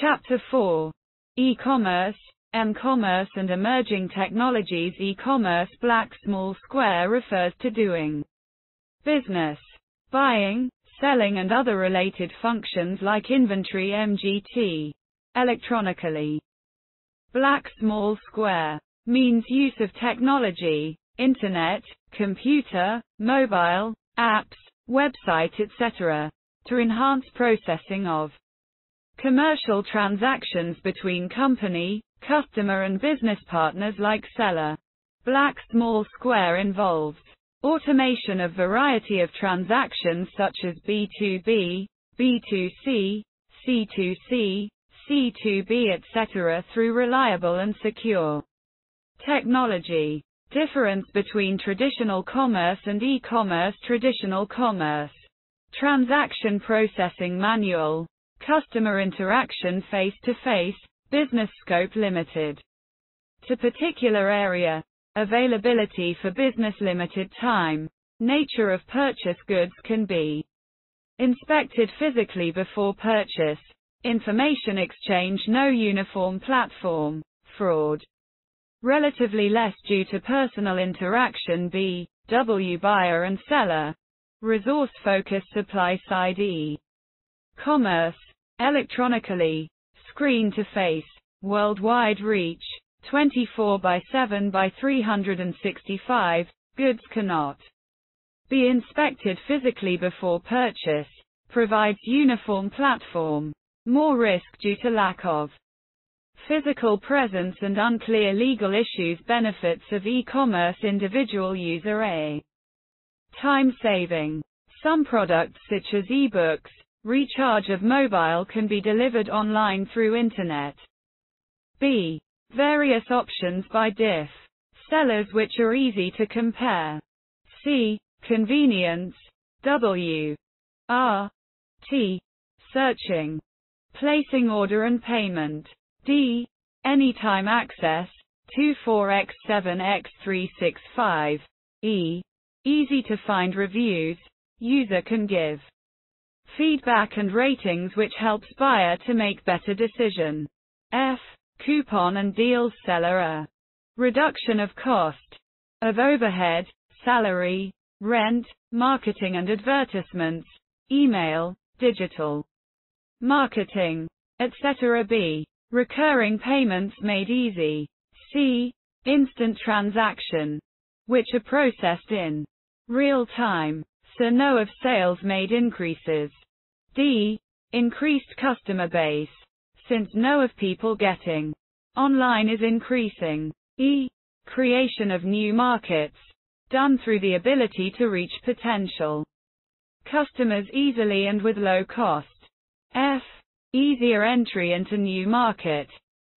Chapter 4. E-commerce, M-commerce and emerging technologies E-commerce Black Small Square refers to doing business, buying, selling and other related functions like inventory MGT, electronically. Black Small Square means use of technology, internet, computer, mobile, apps, website etc. to enhance processing of commercial transactions between company, customer and business partners like seller. Black Small Square involves automation of variety of transactions such as B2B, B2C, C2C, C2B etc. through reliable and secure technology. Difference between traditional commerce and e-commerce Traditional commerce. Transaction processing manual. Customer interaction face-to-face. Business scope limited to particular area. Availability for business limited time. Nature of purchase goods can be inspected physically before purchase. Information exchange no uniform platform. Fraud. Relatively less due to personal interaction B. W buyer and seller. Resource focused supply side E. Commerce. Electronically. Screen to face. Worldwide reach. 24 by 7 by 365. Goods cannot be inspected physically before purchase. Provides uniform platform. More risk due to lack of physical presence and unclear legal issues benefits of e-commerce individual user A. Time saving. Some products such as e-books, recharge of mobile can be delivered online through internet. B. Various options by diff. Sellers which are easy to compare. C. Convenience. W. R. T. Searching. Placing order and payment. D. Anytime access. 24x7x365. E. Easy to find reviews. User can give feedback and ratings which helps buyer to make better decision. F. Coupon and deals seller a reduction of cost of overhead, salary, rent, marketing and advertisements, email, digital marketing, etc. B. Recurring payments made easy. C. Instant transaction, which are processed in real time, so no of sales made increases. D. Increased customer base, since know of people getting online is increasing. E. Creation of new markets, done through the ability to reach potential customers easily and with low cost. F. Easier entry into new market,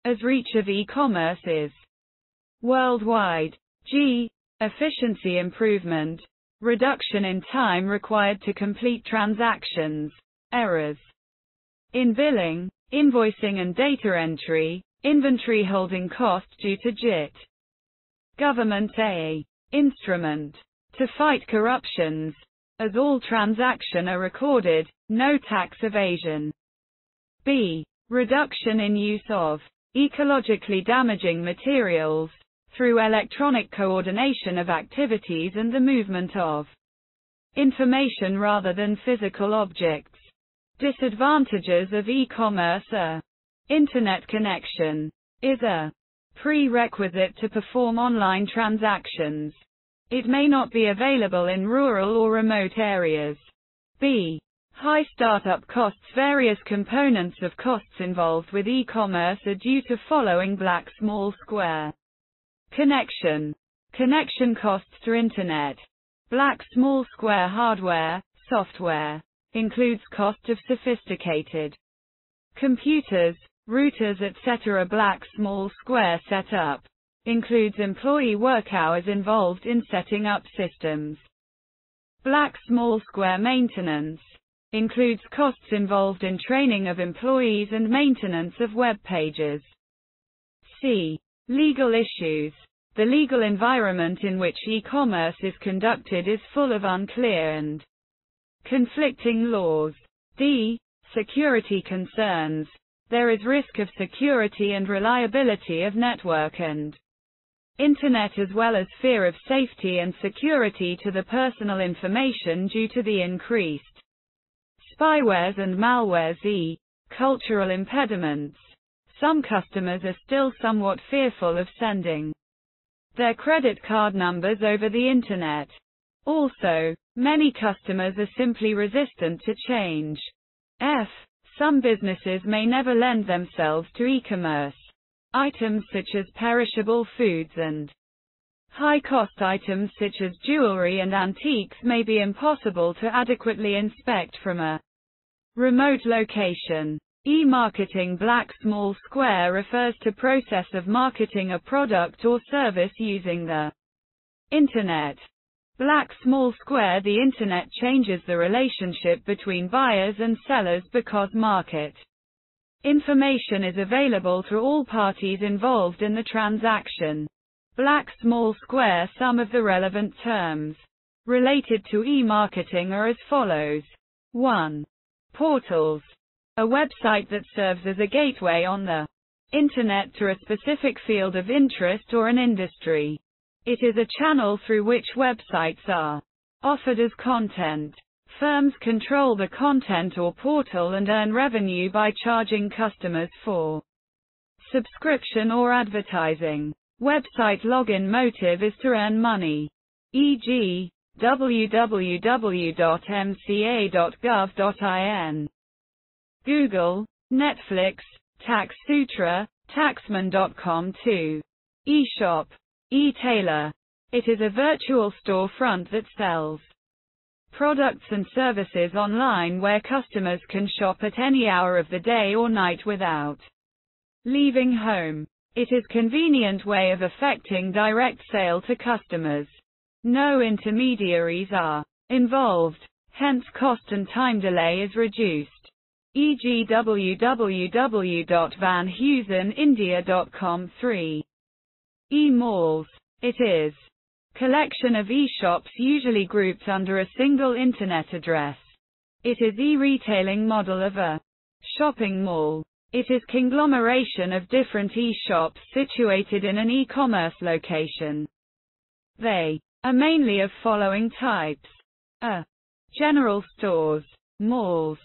as reach of e-commerce is worldwide. G. Efficiency improvement, reduction in time required to complete transactions, errors in billing, invoicing and data entry, inventory holding cost due to JIT. Government A. Instrument to fight corruptions, as all transaction are recorded, no tax evasion. B. Reduction in use of ecologically damaging materials through electronic coordination of activities and the movement of information rather than physical objects. Disadvantages of e-commerce are internet connection is a prerequisite to perform online transactions. It may not be available in rural or remote areas. B. High startup costs Various components of costs involved with e-commerce are due to following black small square. Connection. Connection costs to internet. Black small square hardware, software. Includes cost of sophisticated computers, routers etc. Black small square setup. Includes employee work hours involved in setting up systems. Black small square maintenance includes costs involved in training of employees and maintenance of web pages. C. Legal issues. The legal environment in which e-commerce is conducted is full of unclear and conflicting laws. D. Security concerns. there is risk of security and reliability of network and internet as well as fear of safety and security to the personal information due to the increased spywares and malwares e. Cultural impediments. Some customers are still somewhat fearful of sending their credit card numbers over the internet. Also, many customers are simply resistant to change. F. Some businesses may never lend themselves to e-commerce. Items such as perishable foods and high-cost items such as jewelry and antiques may be impossible to adequately inspect from a remote location. E-marketing black small square refers to process of marketing a product or service using the internet. Black small square The internet changes the relationship between buyers and sellers because market Information is available to all parties involved in the transaction. Black small square Some of the relevant terms related to e-marketing are as follows. 1. Portals. A website that serves as a gateway on the internet to a specific field of interest or an industry. It is a channel through which websites are offered as content. Firms control the content or portal and earn revenue by charging customers for subscription or advertising. Website login motive is to earn money. E.g., www.mca.gov.in. Google, Netflix, TaxSutra, Taxmann.com 2. eShop, eTailer. It is a virtual storefront that sells products and services online where customers can shop at any hour of the day or night without leaving home. It is convenient way of effecting direct sale to customers. No intermediaries are involved, hence cost and time delay is reduced. E.g. www.vanheusenindia.com 3. E-malls. It is collection of e-shops usually grouped under a single internet address. It is e-retailing model of a shopping mall. It is conglomeration of different e-shops situated in an e-commerce location. They are mainly of following types. A. General stores, malls.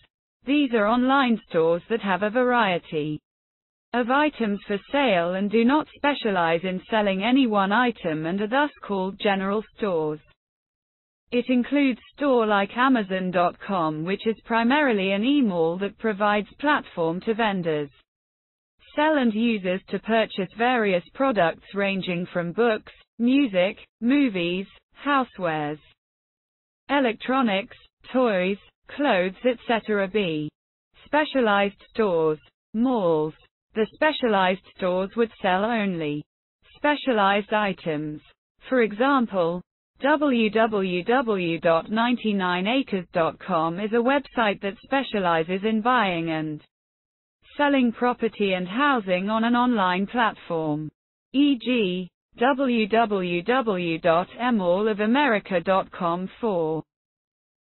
These are online stores that have a variety of items for sale and do not specialize in selling any one item and are thus called general stores. It includes store like Amazon.com which is primarily an e-mall that provides platform to vendors sell and users to purchase various products ranging from books, music, movies, housewares, electronics, toys, clothes etc. b. Specialized stores, malls, the specialized stores would sell only specialized items. For example, www.99acres.com is a website that specializes in buying and selling property and housing on an online platform. E.g., www.mallofamerica.com for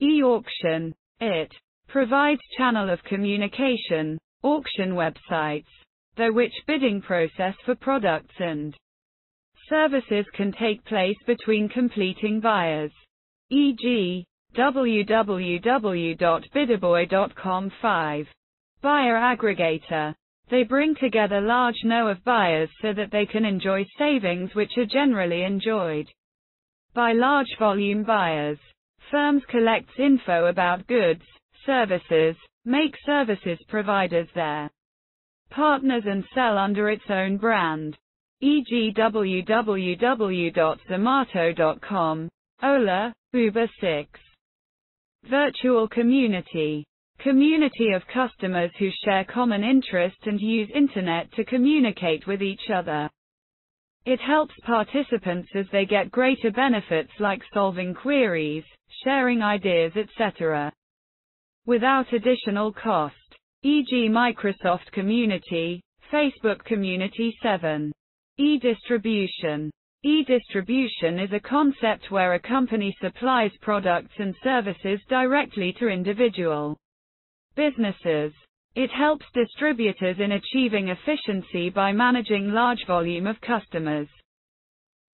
e-auction. It provides channel of communication, auction websites, though which bidding process for products and services can take place between completing buyers. E.g., www.bidderboy.com 5. Buyer aggregator. They bring together large know of buyers so that they can enjoy savings which are generally enjoyed by large volume buyers. Firms collects info about goods, services, make services providers their partners and sell under its own brand. E.g. www.zomato.com, Ola, Uber 6. Virtual community. Community of customers who share common interests and use internet to communicate with each other. It helps participants as they get greater benefits like solving queries, sharing ideas etc. without additional cost e.g. Microsoft Community, Facebook Community 7. E-distribution. E-distribution is a concept where a company supplies products and services directly to individual businesses. It helps distributors in achieving efficiency by managing large volume of customers.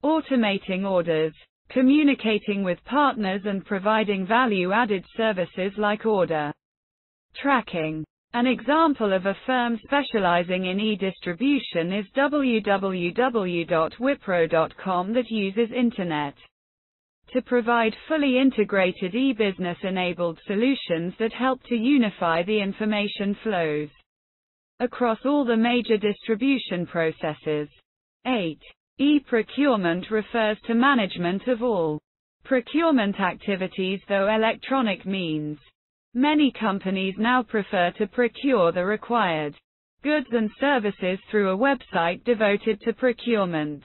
Automating orders, communicating with partners and providing value-added services like order tracking. An example of a firm specializing in e-distribution is www.wipro.com that uses Internet to provide fully integrated e-business enabled solutions that help to unify the information flows across all the major distribution processes. 8. E-procurement refers to management of all procurement activities though electronic means. Many companies now prefer to procure the required goods and services through a website devoted to procurement.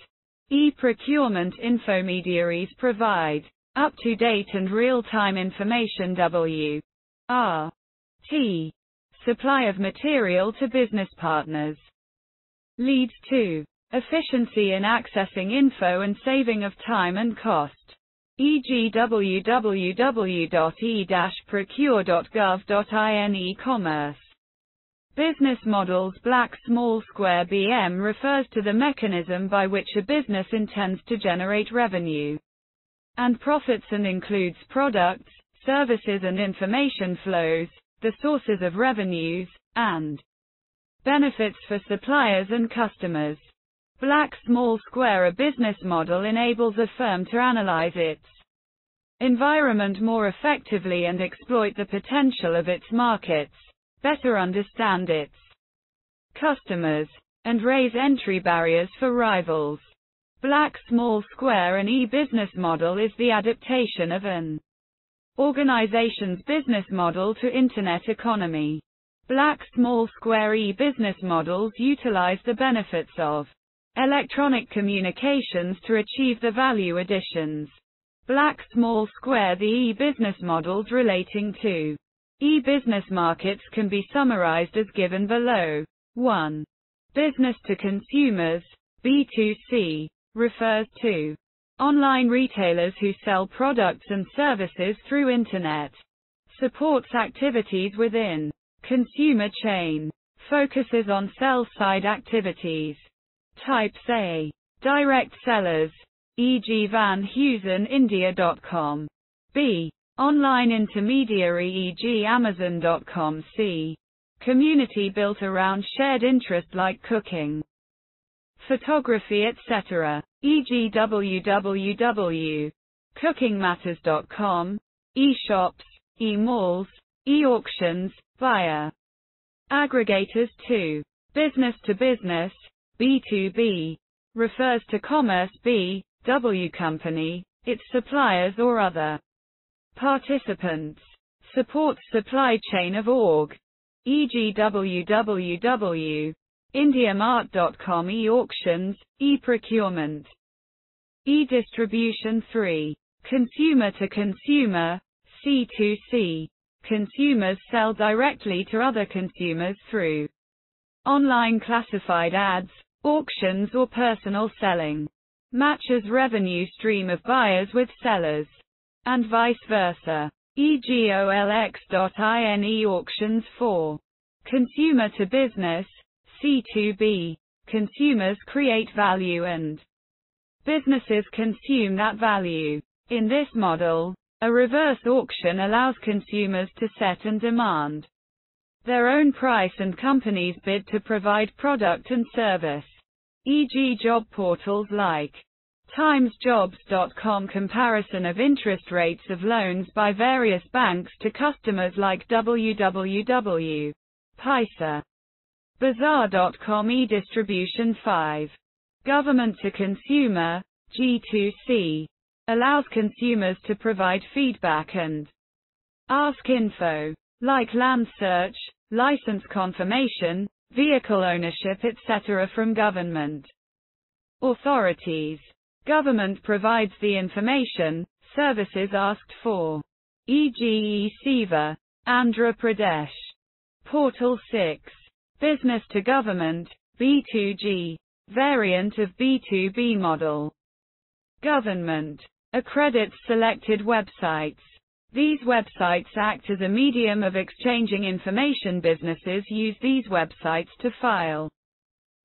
E-procurement infomediaries provide up-to-date and real-time information W. R. T. Supply of material to business partners. Leads to efficiency in accessing info and saving of time and cost e.g. www.e-procure.gov.in e-commerce. Business models Black Small Square BM refers to the mechanism by which a business intends to generate revenue and profits and includes products, services and information flows, the sources of revenues, and benefits for suppliers and customers. Black Small Square A business model enables a firm to analyze its environment more effectively and exploit the potential of its markets better understand its customers, and raise entry barriers for rivals. Black Small Square an e-business model is the adaptation of an organization's business model to internet economy. Black Small Square e-business models utilize the benefits of electronic communications to achieve the value additions. Black Small Square the e-business models relating to E-business markets can be summarized as given below. 1. Business to consumers, B2C, refers to online retailers who sell products and services through internet. Supports activities within consumer chain. Focuses on sell-side activities. Types A. Direct sellers, e.g. Van Heusen India.com. B. Online intermediary e.g. Amazon.com c. Community built around shared interest like cooking, photography etc. e.g. www.cookingmatters.com, e-shops, e-malls, e-auctions, via aggregators 2. Business to business, B2B, refers to commerce B, W company, its suppliers or other Participants. Supports supply chain of org. E.g. www. E-auctions, e-procurement. E-distribution 3. Consumer to consumer, C2C. Consumers sell directly to other consumers through online classified ads, auctions or personal selling. Matches revenue stream of buyers with sellers and vice versa. EGOLX.INE auctions for consumer to business, C2B. Consumers create value and businesses consume that value. In this model, a reverse auction allows consumers to set and demand their own price and companies bid to provide product and service. E.g. job portals like TimesJobs.com comparison of interest rates of loans by various banks to customers like www. Bazaar.com e-distribution 5. Government to consumer, G2C, allows consumers to provide feedback and ask info, like land search, license confirmation, vehicle ownership etc. from government authorities. Government provides the information, services asked for. E.g. Seva, Andhra Pradesh. Portal 6. Business to Government, B2G. Variant of B2B model. Government. Accredits selected websites. These websites act as a medium of exchanging information. Businesses use these websites to file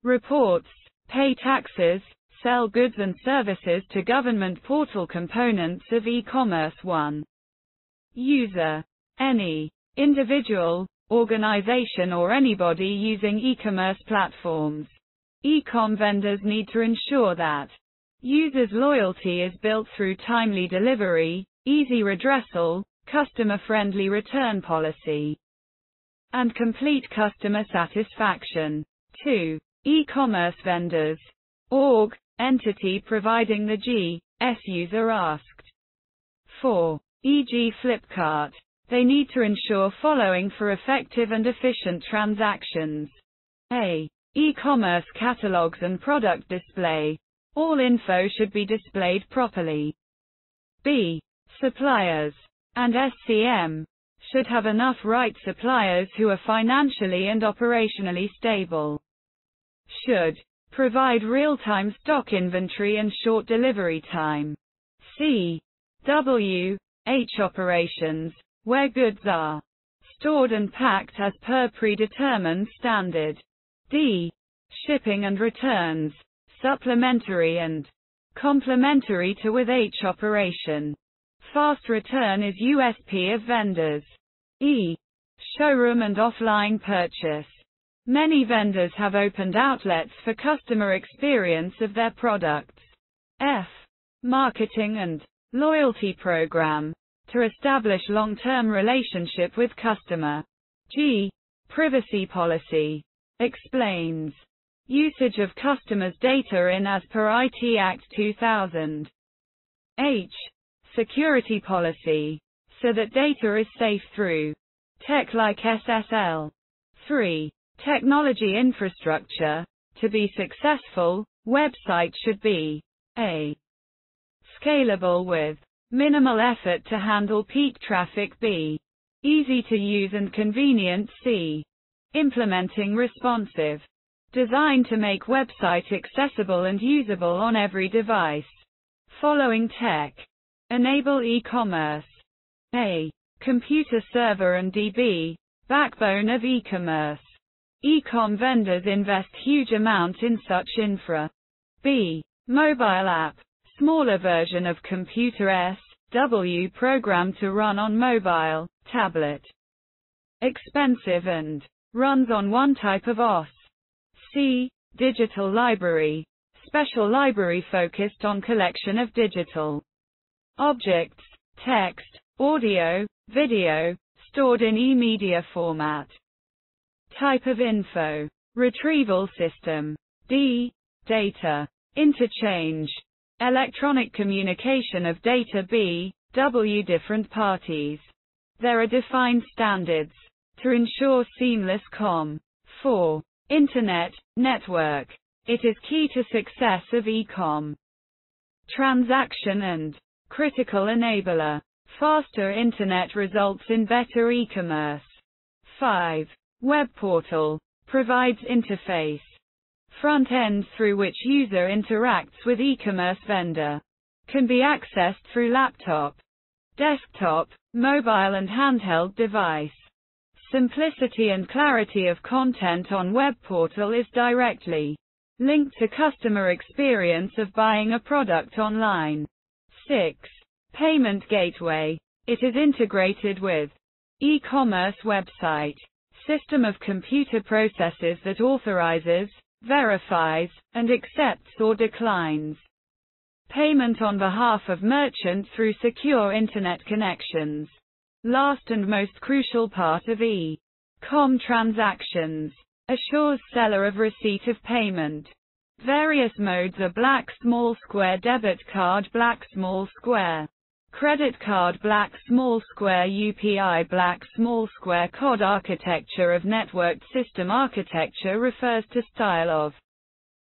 reports, pay taxes, sell goods and services to government portal components of e-commerce 1. User. Any individual, organization or anybody using e-commerce platforms. E-com vendors need to ensure that users' loyalty is built through timely delivery, easy redressal, customer-friendly return policy, and complete customer satisfaction. 2. E-commerce vendors. Org, entity providing the G, S user asked. 4. E.g. Flipkart. They need to ensure following for effective and efficient transactions. A. E-commerce catalogs and product display. All info should be displayed properly. B. Suppliers and SCM should have enough right suppliers who are financially and operationally stable. Should provide real-time stock inventory and short delivery time. C. W. H operations, where goods are stored and packed as per predetermined standard. D. Shipping and returns, supplementary and complementary to with H operation. Fast return is USP of vendors. E. Showroom and offline purchase. Many vendors have opened outlets for customer experience of their products. F. Marketing and loyalty program to establish long-term relationship with customer. G. Privacy policy explains usage of customers' data in as per IT Act 2000. H security policy, so that data is safe through tech like SSL. 3. Technology infrastructure. To be successful, website should be a. Scalable with minimal effort to handle peak traffic b. Easy to use and convenient c. Implementing responsive. Designed to make website accessible and usable on every device. Following tech. Enable e-commerce. A. Computer server and DB, backbone of e-commerce. E-com vendors invest huge amount in such infra. B. Mobile app, smaller version of computer S, W program to run on mobile, tablet. Expensive and runs on one type of OS. C. Digital library, special library focused on collection of digital objects, text, audio, video, stored in e-media format. Type of info. Retrieval system. D. Data. Interchange. Electronic communication of data B. W. Different parties. There are defined standards to ensure seamless com. 4. Internet, network. It is key to success of e-com. Transaction and Critical enabler. Faster internet results in better e-commerce. 5. Web portal. Provides interface. Front end through which user interacts with e-commerce vendor. Can be accessed through laptop, desktop, mobile and handheld device. Simplicity and clarity of content on web portal is directly linked to customer experience of buying a product online. 6. Payment Gateway. It is integrated with e-commerce website. System of computer processes that authorizes, verifies, and accepts or declines payment on behalf of merchant through secure internet connections. Last and most crucial part of e-com transactions assures seller of receipt of payment. Various modes are black small square debit card black small square credit card black small square UPI black small square COD architecture of networked system architecture refers to style of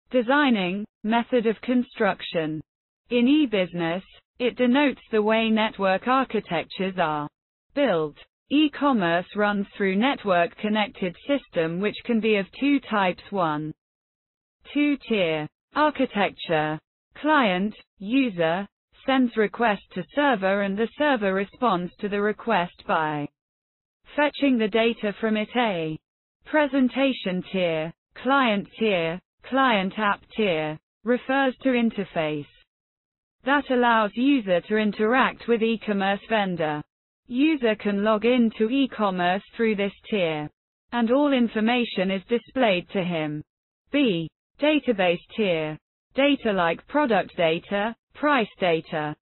designing, method of construction. In e-business, it denotes the way network architectures are built. E-commerce runs through network connected system which can be of two types 1 Two-tier architecture. Client, user, sends request to server and the server responds to the request by fetching the data from it a presentation tier, client tier, client app tier, refers to interface that allows user to interact with e-commerce vendor. User can log in to e-commerce through this tier, and all information is displayed to him. B. Database tier. Data like product data, price data,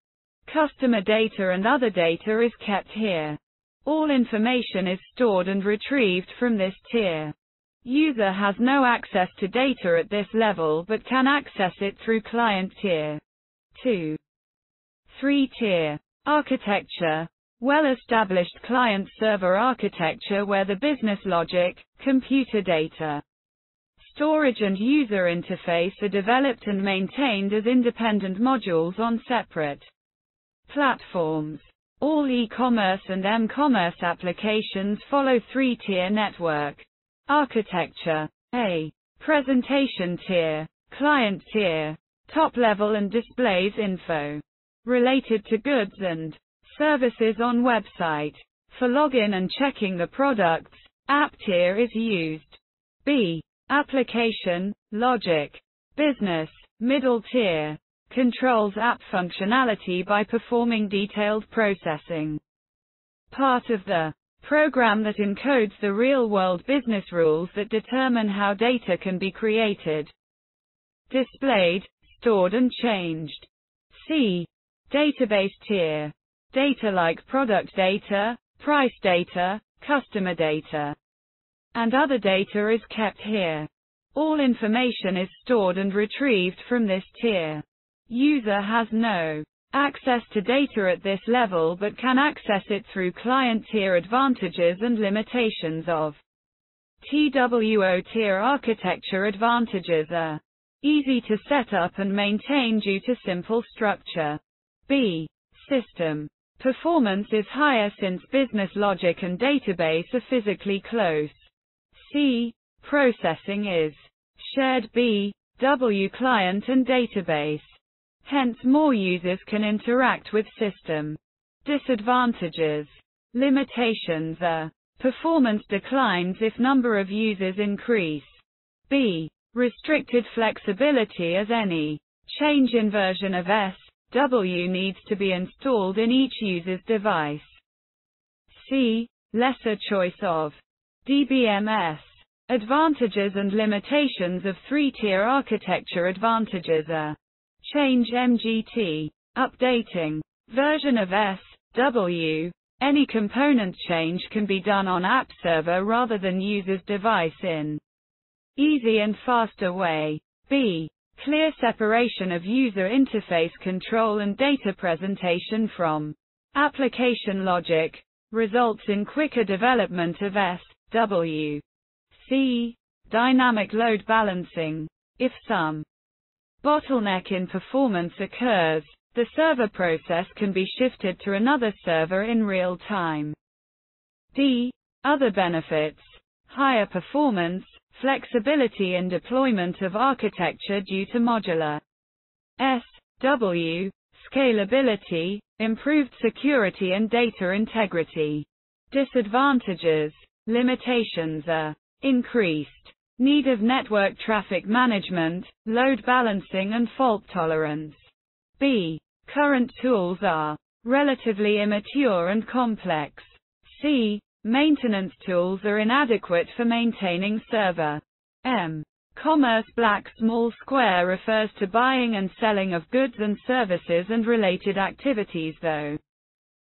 customer data and other data is kept here. All information is stored and retrieved from this tier. User has no access to data at this level but can access it through client tier. 2. 3-tier architecture. Well-established client-server architecture where the business logic, computer data, storage and user interface are developed and maintained as independent modules on separate platforms. All e-commerce and m-commerce applications follow three-tier network architecture. A. Presentation tier, client tier, top level and displays info related to goods and services on website. For login and checking the products, app tier is used. B. Application, logic, business, middle tier, controls app functionality by performing detailed processing. Part of the program that encodes the real-world business rules that determine how data can be created, displayed, stored and changed. C. Database tier. Data like product data, price data, customer data, and other data is kept here. All information is stored and retrieved from this tier. User has no access to data at this level but can access it through client tier advantages and limitations of TWO tier architecture advantages are easy to set up and maintain due to simple structure. B. System. Performance is higher since business logic and database are physically close. C. Processing is shared B. W client and database. Hence more users can interact with system. Disadvantages. Limitations are performance declines if number of users increase. B. Restricted flexibility as any change in version of S W needs to be installed in each user's device. C. Lesser choice of DBMS. Advantages and limitations of three-tier architecture advantages are change MGT, updating, version of S, W, any component change can be done on app server rather than user's device in easy and faster way. B. Clear separation of user interface control and data presentation from application logic results in quicker development of S, W, C. Dynamic load balancing. If some bottleneck in performance occurs, the server process can be shifted to another server in real time. D. Other benefits. Higher performance, flexibility in deployment of architecture due to modular S, W, scalability, improved security and data integrity. Disadvantages, limitations are increased need of network traffic management, load balancing and fault tolerance. B. Current tools are relatively immature and complex. C. Maintenance tools are inadequate for maintaining server. M. Commerce Black Small Square refers to buying and selling of goods and services and related activities though.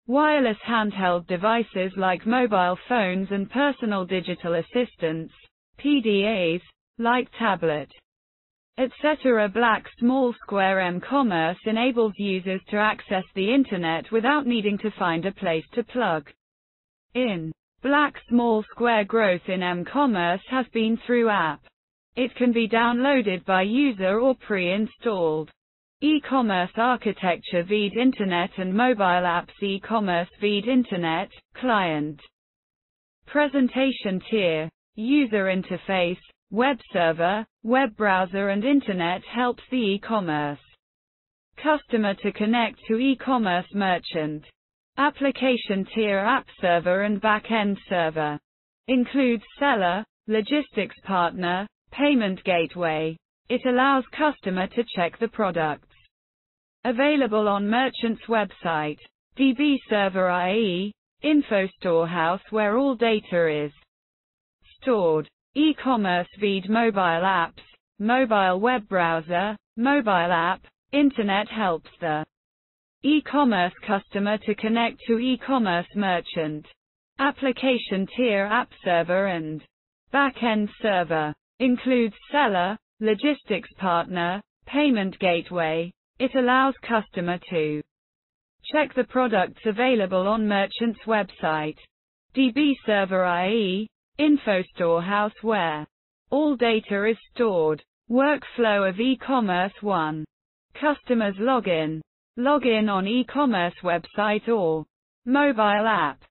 Wireless handheld devices like mobile phones and personal digital assistants, PDAs, like tablet, etc. Black Small Square M-Commerce enables users to access the internet without needing to find a place to plug in. Black Small Square growth in M-commerce has been through app. It can be downloaded by user or pre-installed. E-commerce architecture VED Internet and mobile apps e-commerce VED Internet, client. Presentation tier, user interface, web server, web browser and internet helps the e-commerce Customer to connect to e-commerce merchant. Application tier app server and back-end server. Includes seller, logistics partner, payment gateway. It allows customer to check the products. Available on merchant's website. DB server i.e., info storehouse where all data is stored. E-commerce feed mobile apps, mobile web browser, mobile app, internet helps the e-commerce customer to connect to e-commerce merchant. Application tier app server and back-end server includes seller, logistics partner, payment gateway. It allows customer to check the products available on merchant's website. DB server i.e., info storehouse where all data is stored. Workflow of e-commerce 1. Customers login. Login on e-commerce website or mobile app.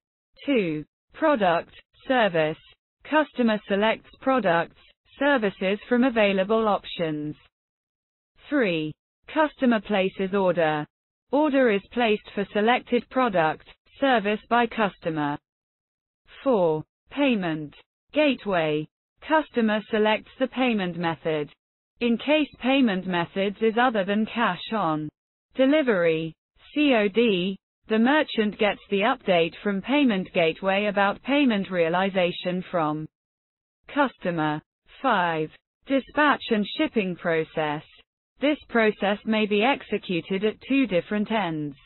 2. Product, service. Customer selects products, services from available options. 3. Customer places order. Order is placed for selected product, service by customer. 4. Payment. Gateway. Customer selects the payment method. In case payment methods is other than cash on delivery, COD, the merchant gets the update from Payment Gateway about payment realization from customer. 5. Dispatch and shipping process. This process may be executed at two different ends.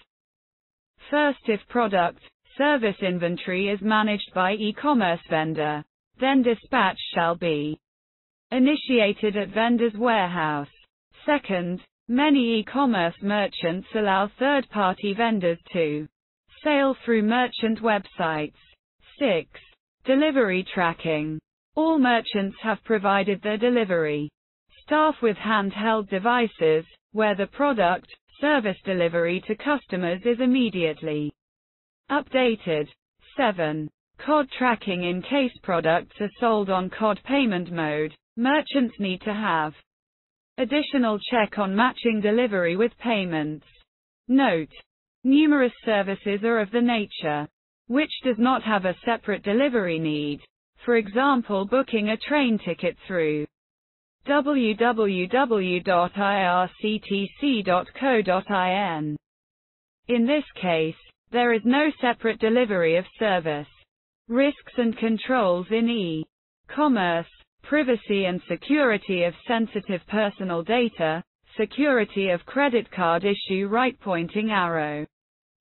First if product, service inventory is managed by e-commerce vendor, then dispatch shall be initiated at vendor's warehouse. Second, Many e-commerce merchants allow third-party vendors to sale through merchant websites. 6. Delivery tracking. All merchants have provided their delivery staff with handheld devices, where the product, service delivery to customers is immediately updated. 7. COD tracking in case products are sold on COD payment mode, merchants need to have Additional check on matching delivery with payments. Note. Numerous services are of the nature which does not have a separate delivery need. For example booking a train ticket through www.irctc.co.in. In this case, there is no separate delivery of service. Risks and controls in e-commerce privacy and security of sensitive personal data, security of credit card issue right pointing arrow.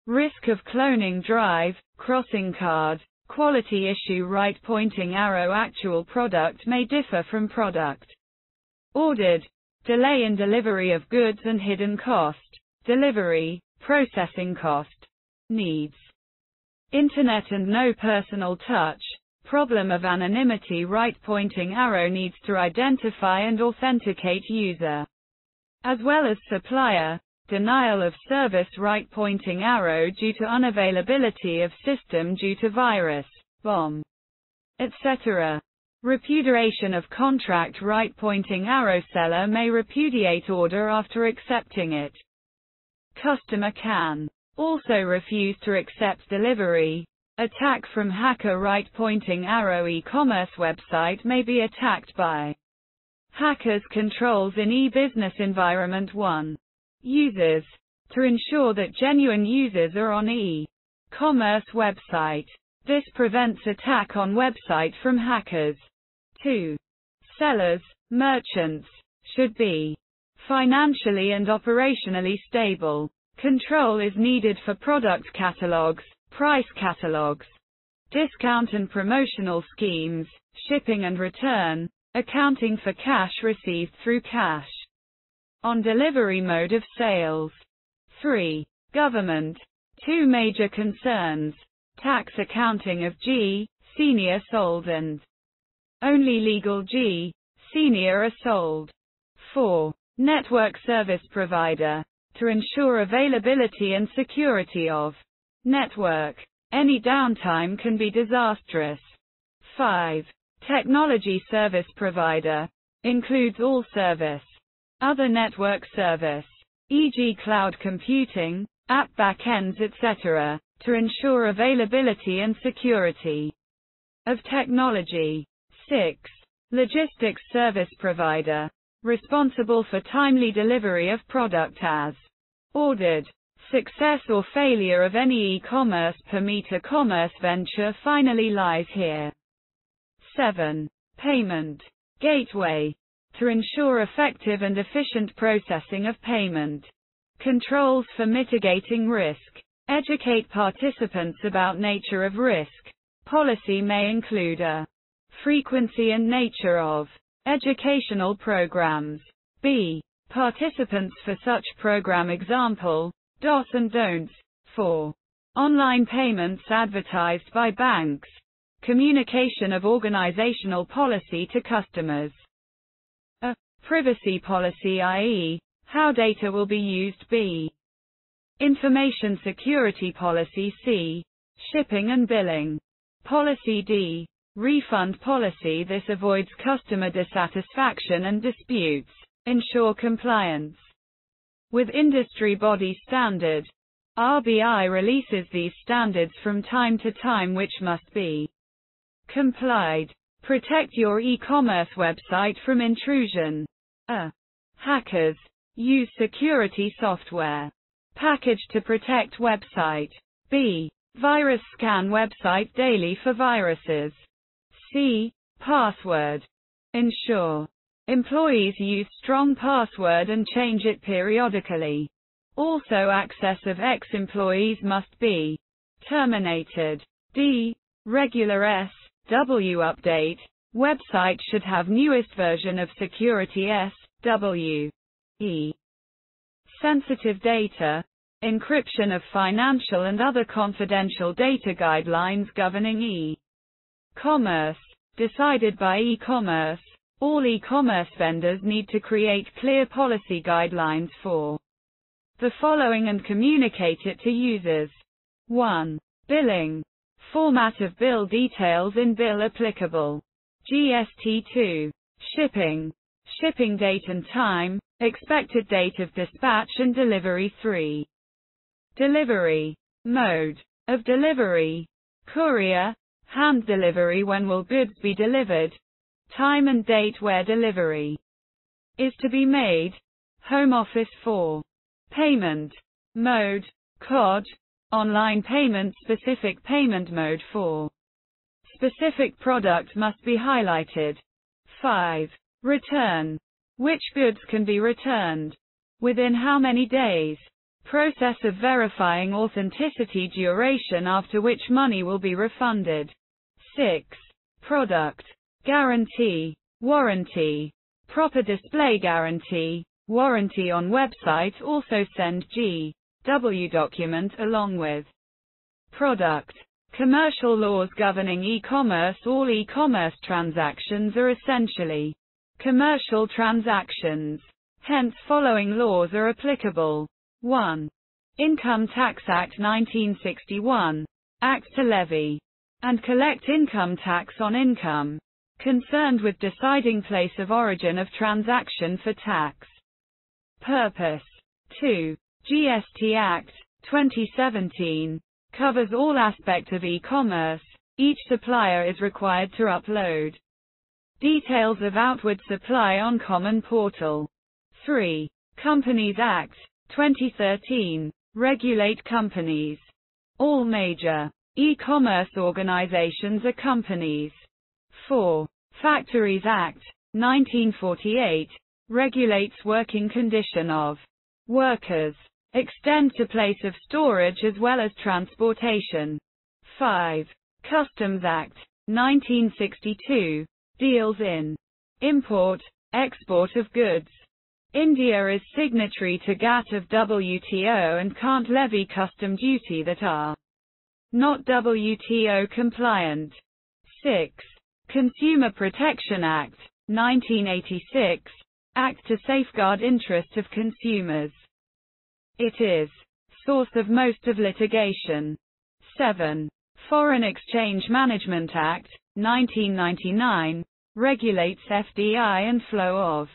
Risk of cloning drive, crossing card, quality issue right pointing arrow actual product may differ from product. Ordered, delay in delivery of goods and hidden cost, delivery, processing cost, needs. Internet and no personal touch, problem of anonymity right pointing arrow needs to identify and authenticate user. As well as supplier, denial of service right pointing arrow due to unavailability of system due to virus, bomb, etc. Repudiation of contract right pointing arrow seller may repudiate order after accepting it. Customer can also refuse to accept delivery, Attack from hacker right pointing arrow e-commerce website may be attacked by hackers controls in e-business environment 1. Users. To ensure that genuine users are on e-commerce website. This prevents attack on website from hackers. 2. Sellers, merchants, should be financially and operationally stable. Control is needed for product catalogs, price catalogs, discount and promotional schemes, shipping and return, accounting for cash received through cash. On delivery mode of sales. 3. Government. Two major concerns. Tax accounting of G, senior sold and only legal G, senior are sold. 4. Network service provider. To ensure availability and security of Network. Any downtime can be disastrous. 5. Technology service provider. Includes all service. Other network service. e.g. cloud computing, app backends etc., to ensure availability and security of technology. 6. Logistics service provider, responsible for timely delivery of product as ordered. Success or failure of any e-commerce per meter commerce venture finally lies here. 7. Payment gateway to ensure effective and efficient processing of payment. Controls for mitigating risk. Educate participants about nature of risk. Policy may include a frequency and nature of educational programs. B. Participants for such program example, DOS and don'ts. 4. Online payments advertised by banks. Communication of organizational policy to customers. A. Privacy policy i.e., how data will be used b. Information security policy c. Shipping and billing. Policy d. Refund policy This avoids customer dissatisfaction and disputes. Ensure compliance with industry body standard. RBI releases these standards from time to time which must be complied. Protect your e-commerce website from intrusion. A. Hackers use security software package to protect website. B. Virus scan website daily for viruses. C. Password. Ensure Employees use strong password and change it periodically. Also access of ex-employees must be terminated. D. Regular S. W update. Website should have newest version of security S. W. E. Sensitive data. Encryption of financial and other confidential data guidelines governing e-commerce. Decided by e-commerce. All e-commerce vendors need to create clear policy guidelines for the following and communicate it to users. 1. Billing. Format of bill details in bill applicable. GST 2. Shipping. Shipping date and time, expected date of dispatch and delivery 3. Delivery. Mode of delivery. Courier. Hand delivery when will goods be delivered, time and date where delivery is to be made. Home Office 4. Payment mode, COD, online payment specific payment mode 4. Specific product must be highlighted. 5. Return. Which goods can be returned? Within how many days? Process of verifying authenticity duration after which money will be refunded. 6. Product. Guarantee, warranty, proper display guarantee, warranty on website also send GW document along with product. Commercial laws governing e-commerce All e-commerce transactions are essentially commercial transactions. Hence following laws are applicable. 1. Income Tax Act 1961. Act to levy and collect income tax on income concerned with deciding place of origin of transaction for tax purpose. 2. GST Act, 2017, covers all aspect of e-commerce. Each supplier is required to upload details of outward supply on Common Portal. 3. Companies Act, 2013, regulate companies. All major e-commerce organizations are companies. 4. Factories Act, 1948, regulates working condition of workers, extend to place of storage as well as transportation. 5. Customs Act, 1962, deals in import, export of goods. India is signatory to GATT of WTO and can't levy custom duty that are not WTO compliant. 6. Consumer Protection Act, 1986, Act to safeguard interest of consumers. It is source of most of litigation. 7. Foreign Exchange Management Act, 1999, regulates FDI and flow of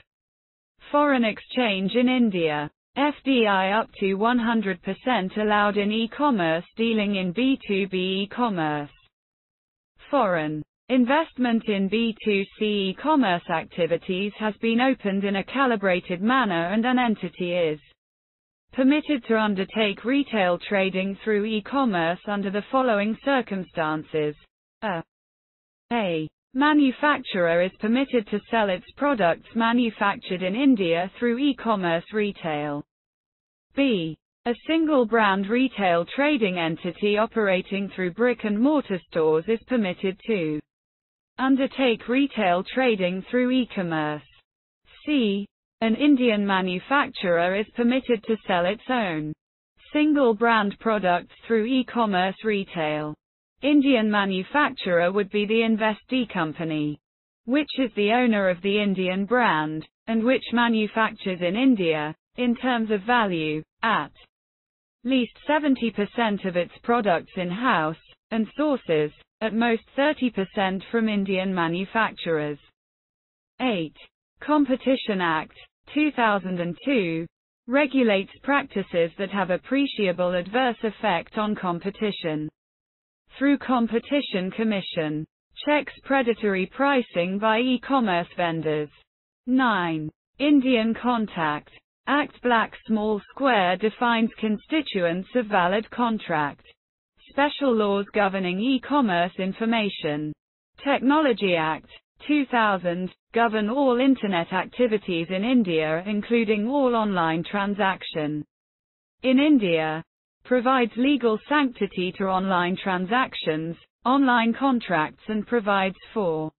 foreign exchange in India. FDI up to 100% allowed in e-commerce dealing in B2B e-commerce. Foreign investment in B2C e-commerce activities has been opened in a calibrated manner and an entity is permitted to undertake retail trading through e-commerce under the following circumstances. A. A. Manufacturer is permitted to sell its products manufactured in India through e-commerce retail. B. A single brand retail trading entity operating through brick and mortar stores is permitted to undertake retail trading through e-commerce. C. An Indian manufacturer is permitted to sell its own single brand products through e-commerce retail. Indian manufacturer would be the investee company, which is the owner of the Indian brand, and which manufactures in India, in terms of value, at least 70% of its products in-house, and sources, at most 30% from Indian manufacturers. 8. Competition Act, 2002, regulates practices that have appreciable adverse effect on competition through Competition Commission. Checks predatory pricing by e-commerce vendors. 9. Indian Contract Act Black Small Square defines constituents of valid contract. Special laws governing e-commerce information. Technology Act 2000 govern all internet activities in India including all online transaction. In India, provides legal sanctity to online transactions, online contracts and provides for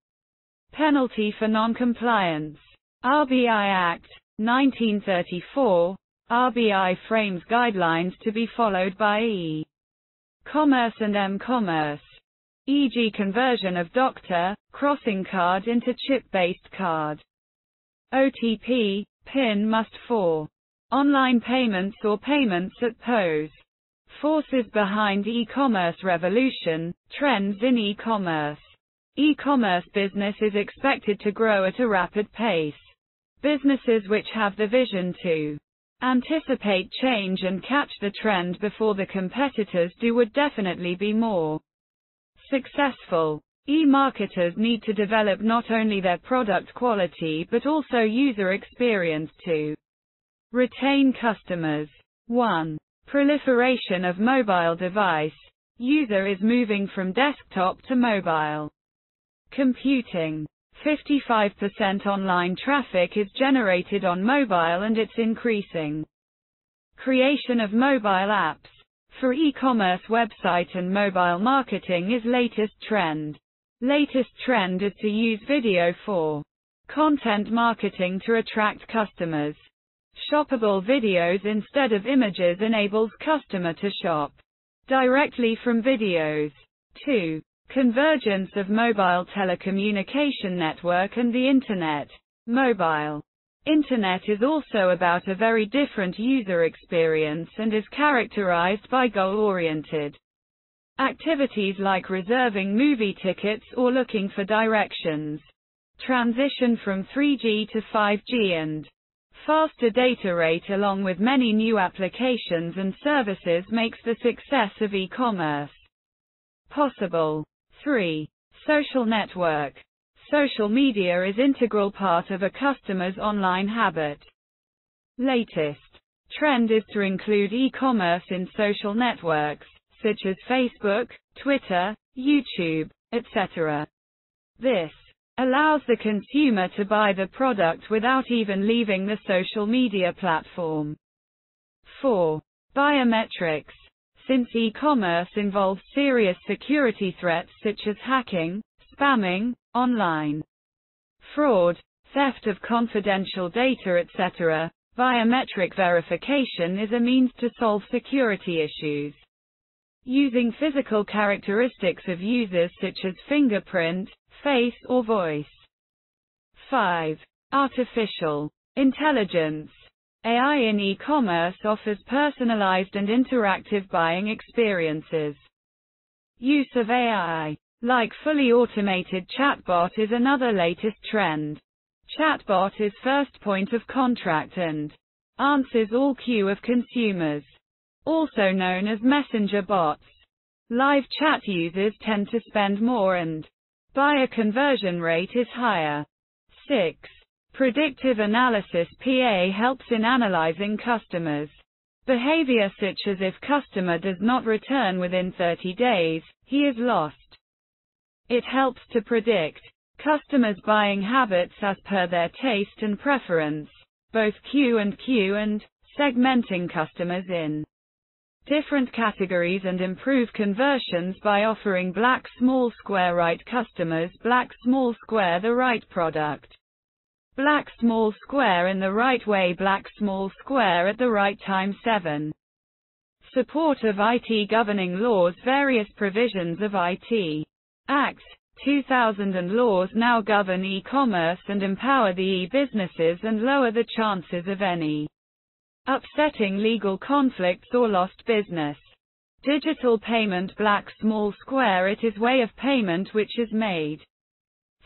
penalty for non-compliance. RBI Act, 1934, RBI frames guidelines to be followed by e-commerce and m-commerce, e.g. conversion of doctor, crossing card into chip-based card. OTP, PIN must for online payments or payments at POS. Forces behind e-commerce revolution, trends in e-commerce. E-commerce business is expected to grow at a rapid pace. Businesses which have the vision to anticipate change and catch the trend before the competitors do would definitely be more successful. E-marketers need to develop not only their product quality but also user experience to retain customers. 1. Proliferation of mobile device. User is moving from desktop to mobile. Computing. 55% online traffic is generated on mobile and it's increasing. Creation of mobile apps. For e-commerce website and mobile marketing is latest trend. Latest trend is to use video for content marketing to attract customers. Shoppable videos instead of images enables customer to shop directly from videos. 2. Convergence of mobile telecommunication network and the Internet. Mobile Internet is also about a very different user experience and is characterized by goal-oriented activities like reserving movie tickets or looking for directions. Transition from 3G to 5G and faster data rate along with many new applications and services makes the success of e-commerce possible. 3. Social network. Social media is integral part of a customer's online habit. Latest trend is to include e-commerce in social networks, such as Facebook, Twitter, YouTube, etc. This allows the consumer to buy the product without even leaving the social media platform. 4. Biometrics. Since e-commerce involves serious security threats such as hacking, spamming, online fraud, theft of confidential data etc., biometric verification is a means to solve security issues. Using physical characteristics of users such as fingerprint, face or voice. 5. Artificial intelligence. AI in e-commerce offers personalized and interactive buying experiences. Use of AI, like fully automated chatbot is another latest trend. Chatbot is first point of contract and answers all queue of consumers. Also known as messenger bots. Live chat users tend to spend more and buyer conversion rate is higher. 6. Predictive analysis PA helps in analyzing customers' behavior such as if customer does not return within 30 days, he is lost. It helps to predict customers' buying habits as per their taste and preference, both Q and Q and segmenting customers in different categories and improve conversions by offering black small square right customers black small square the right product. Black small square in the right way black small square at the right time 7. Support of IT governing laws Various provisions of IT Act 2000 and laws now govern e-commerce and empower the e-businesses and lower the chances of any upsetting legal conflicts or lost business. Digital payment black small square it is way of payment which is made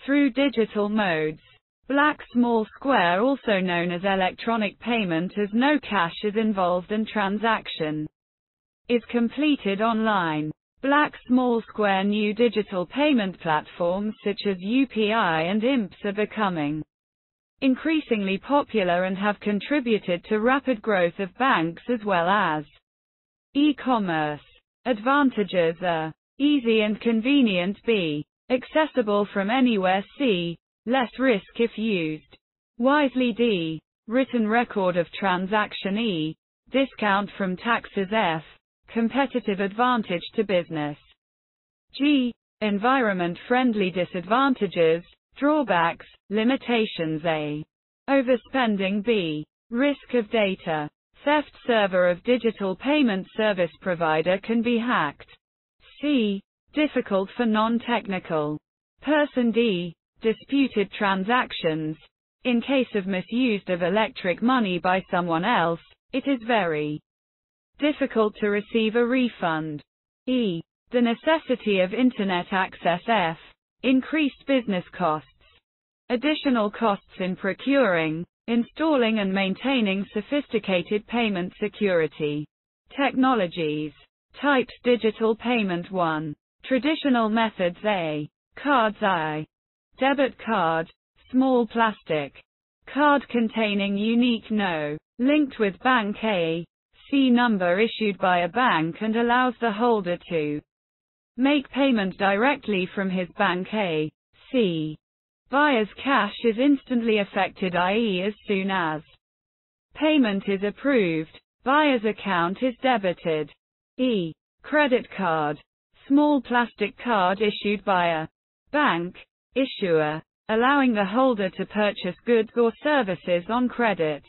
through digital modes. Black small square also known as electronic payment as no cash is involved and transaction is completed online. Black small square new digital payment platforms such as UPI and IMPS are becoming increasingly popular and have contributed to rapid growth of banks as well as e-commerce. Advantages are easy and convenient b. accessible from anywhere c. Less risk if used wisely. D. Written record of transaction E. Discount from taxes F. Competitive advantage to business. G. Environment friendly disadvantages, drawbacks, limitations A. Overspending B. Risk of data. Theft server of digital payment service provider can be hacked. C. Difficult for non-technical person D disputed transactions. In case of misuse of electric money by someone else, it is very difficult to receive a refund. E. The necessity of internet access F. Increased business costs. Additional costs in procuring, installing and maintaining sophisticated payment security technologies. Types Digital payment 1. Traditional methods A. Cards I. Debit card. Small plastic. Card containing unique no. Linked with bank A. C number issued by a bank and allows the holder to make payment directly from his bank A. C. Buyer's cash is instantly affected i.e. as soon as payment is approved, buyer's account is debited. E. Credit card. Small plastic card issued by a bank, issuer, allowing the holder to purchase goods or services on credit.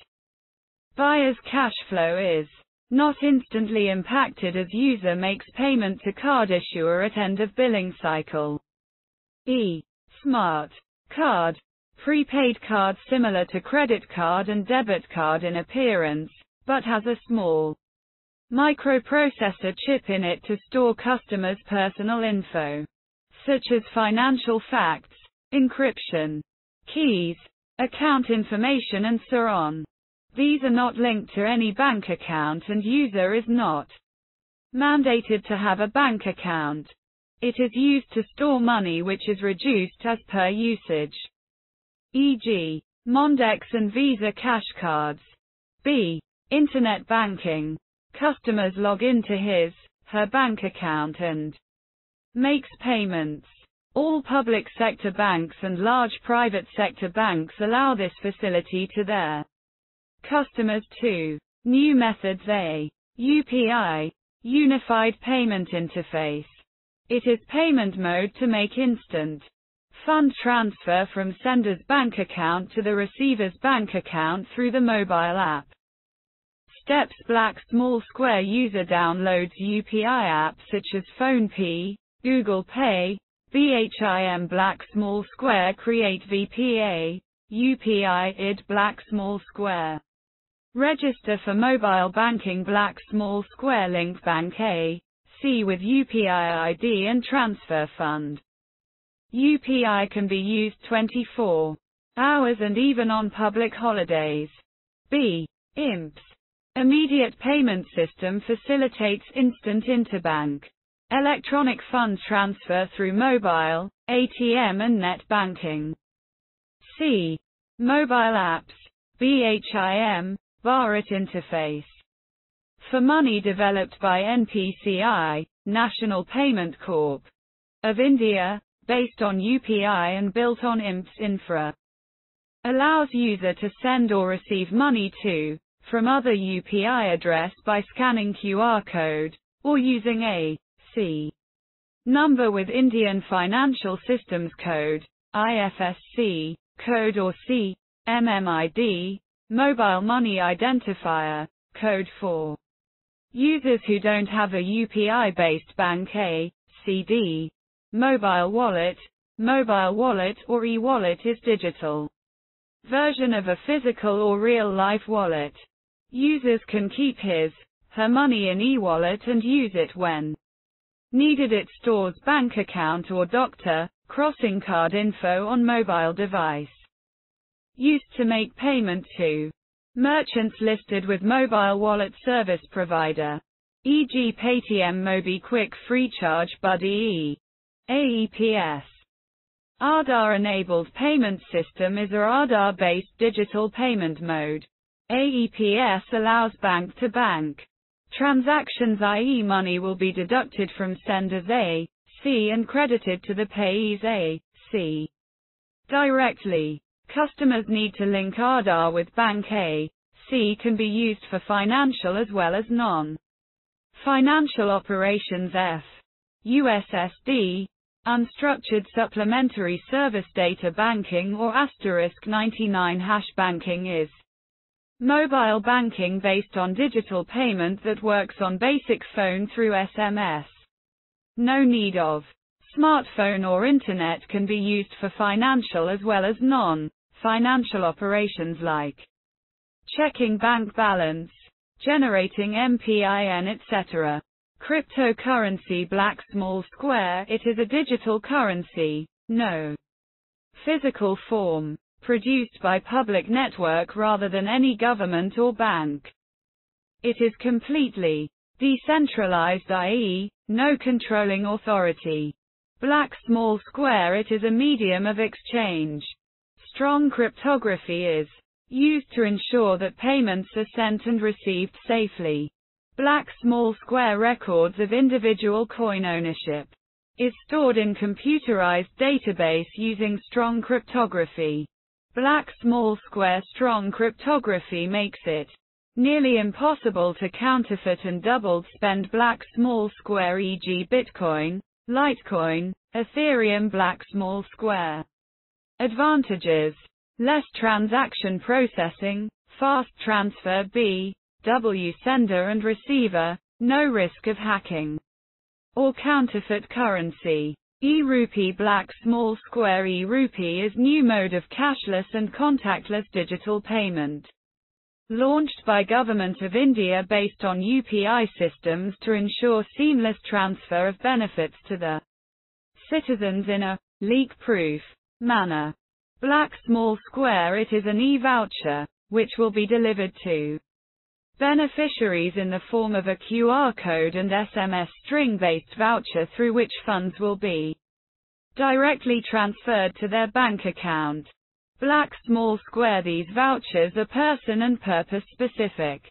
Buyer's cash flow is not instantly impacted as user makes payment to card issuer at end of billing cycle. E. Smart card. Prepaid card similar to credit card and debit card in appearance, but has a small microprocessor chip in it to store customers' personal info such as financial facts, encryption, keys, account information and so on. These are not linked to any bank account and user is not mandated to have a bank account. It is used to store money which is reduced as per usage. E.g., Mondex and Visa cash cards. B. Internet banking. Customers log into his, her bank account and makes payments. All public sector banks and large private sector banks allow this facility to their customers too. New methods A. UPI. Unified Payment Interface. It is payment mode to make instant fund transfer from sender's bank account to the receiver's bank account through the mobile app. Steps Black Small Square user downloads UPI apps such as PhonePe, Google Pay, BHIM Black Small Square Create VPA, UPI ID Black Small Square. Register for mobile banking Black Small Square Link Bank A, C with UPI ID and transfer fund. UPI can be used 24 hours and even on public holidays. B. IMPS. Immediate payment system facilitates instant interbank. Electronic fund transfer through mobile, ATM and net banking. C. Mobile apps. BHIM, Bharat Interface. For money developed by NPCI, National Payment Corp. of India, based on UPI and built on IMPS infra. Allows user to send or receive money to, from other UPI address by scanning QR code, or using a C number with Indian Financial Systems Code, IFSC, code or C, MMID, Mobile Money Identifier, code for users who don't have a UPI-based bank A, CD, mobile wallet, mobile wallet or e-wallet is digital version of a physical or real-life wallet. Users can keep his, her money in e-wallet and use it when needed. It stores bank account or doctor, crossing card info on mobile device. Used to make payment to merchants listed with mobile wallet service provider, e.g. Paytm MobiKwik FreeCharge Buddy E. AEPS. Aadhaar-enabled payment system is a Aadhaar-based digital payment mode. AEPS allows bank-to-bank transactions i.e. money will be deducted from senders A, C and credited to the payees A, C. Directly. Customers need to link Aadhaar with Bank A, C can be used for financial as well as non-financial operations F. USSD, Unstructured Supplementary Service Data Banking or asterisk 99 hash banking is mobile banking based on digital payment that works on basic phone through SMS. No need of smartphone or internet can be used for financial as well as non-financial operations like checking bank balance, generating MPIN etc. Cryptocurrency Black Small Square It is a digital currency, no physical form, produced by public network rather than any government or bank. It is completely decentralized i.e., no controlling authority. Black Small Square It is a medium of exchange. Strong cryptography is used to ensure that payments are sent and received safely. Black small square records of individual coin ownership is stored in computerized database using strong cryptography. Black small square strong cryptography makes it nearly impossible to counterfeit and doubled spend black small square e.g. Bitcoin, Litecoin, Ethereum black small square. Advantages. Less transaction processing, fast transfer B, W sender and receiver, no risk of hacking or counterfeit currency. E-rupee Black Small Square E-rupee is new mode of cashless and contactless digital payment. Launched by Government of India based on UPI systems to ensure seamless transfer of benefits to the citizens in a leak-proof manner. Black Small Square It is an e-voucher, which will be delivered to beneficiaries in the form of a QR code and SMS string-based voucher through which funds will be directly transferred to their bank account. Black small square These vouchers are person and purpose specific.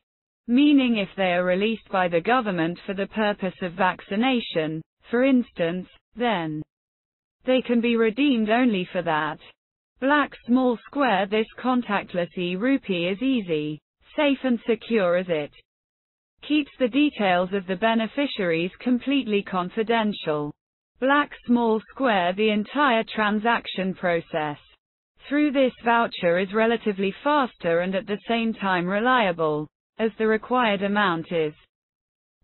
Meaning if they are released by the government for the purpose of vaccination, for instance, then they can be redeemed only for that. Black small square This contactless e-rupee is easy safe and secure as it keeps the details of the beneficiaries completely confidential. Black small square the entire transaction process through this voucher is relatively faster and at the same time reliable, as the required amount is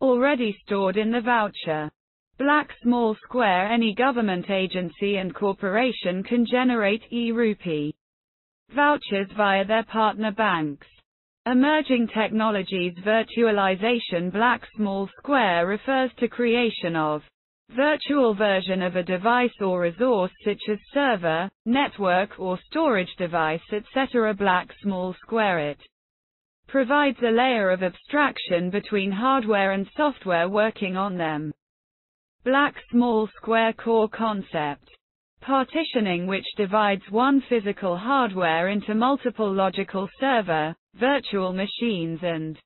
already stored in the voucher. Black small square any government agency and corporation can generate e-rupee vouchers via their partner banks. Emerging technologies virtualization Black small square refers to creation of virtual version of a device or resource such as server, network or storage device etc. Black small square it provides a layer of abstraction between hardware and software working on them. Black small square core concept. Partitioning which divides one physical hardware into multiple logical server, virtual machines and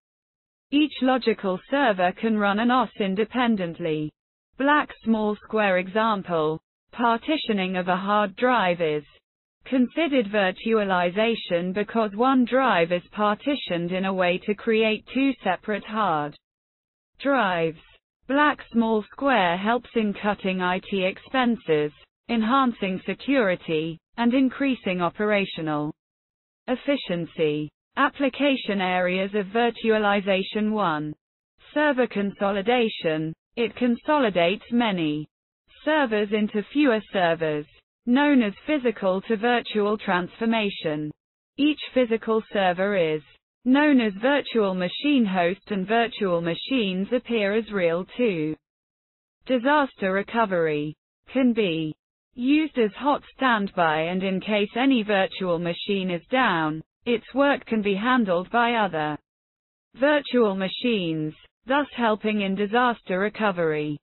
each logical server can run an OS independently. Black small square example. Partitioning of a hard drive is considered virtualization because one drive is partitioned in a way to create two separate hard drives. Black small square helps in cutting IT expenses, enhancing security, and increasing operational efficiency. Application areas of virtualization 1. Server consolidation. It consolidates many servers into fewer servers, known as physical to virtual transformation. Each physical server is known as virtual machine host and virtual machines appear as real too. Disaster recovery can be used as hot standby and in case any virtual machine is down, its work can be handled by other virtual machines, thus helping in disaster recovery.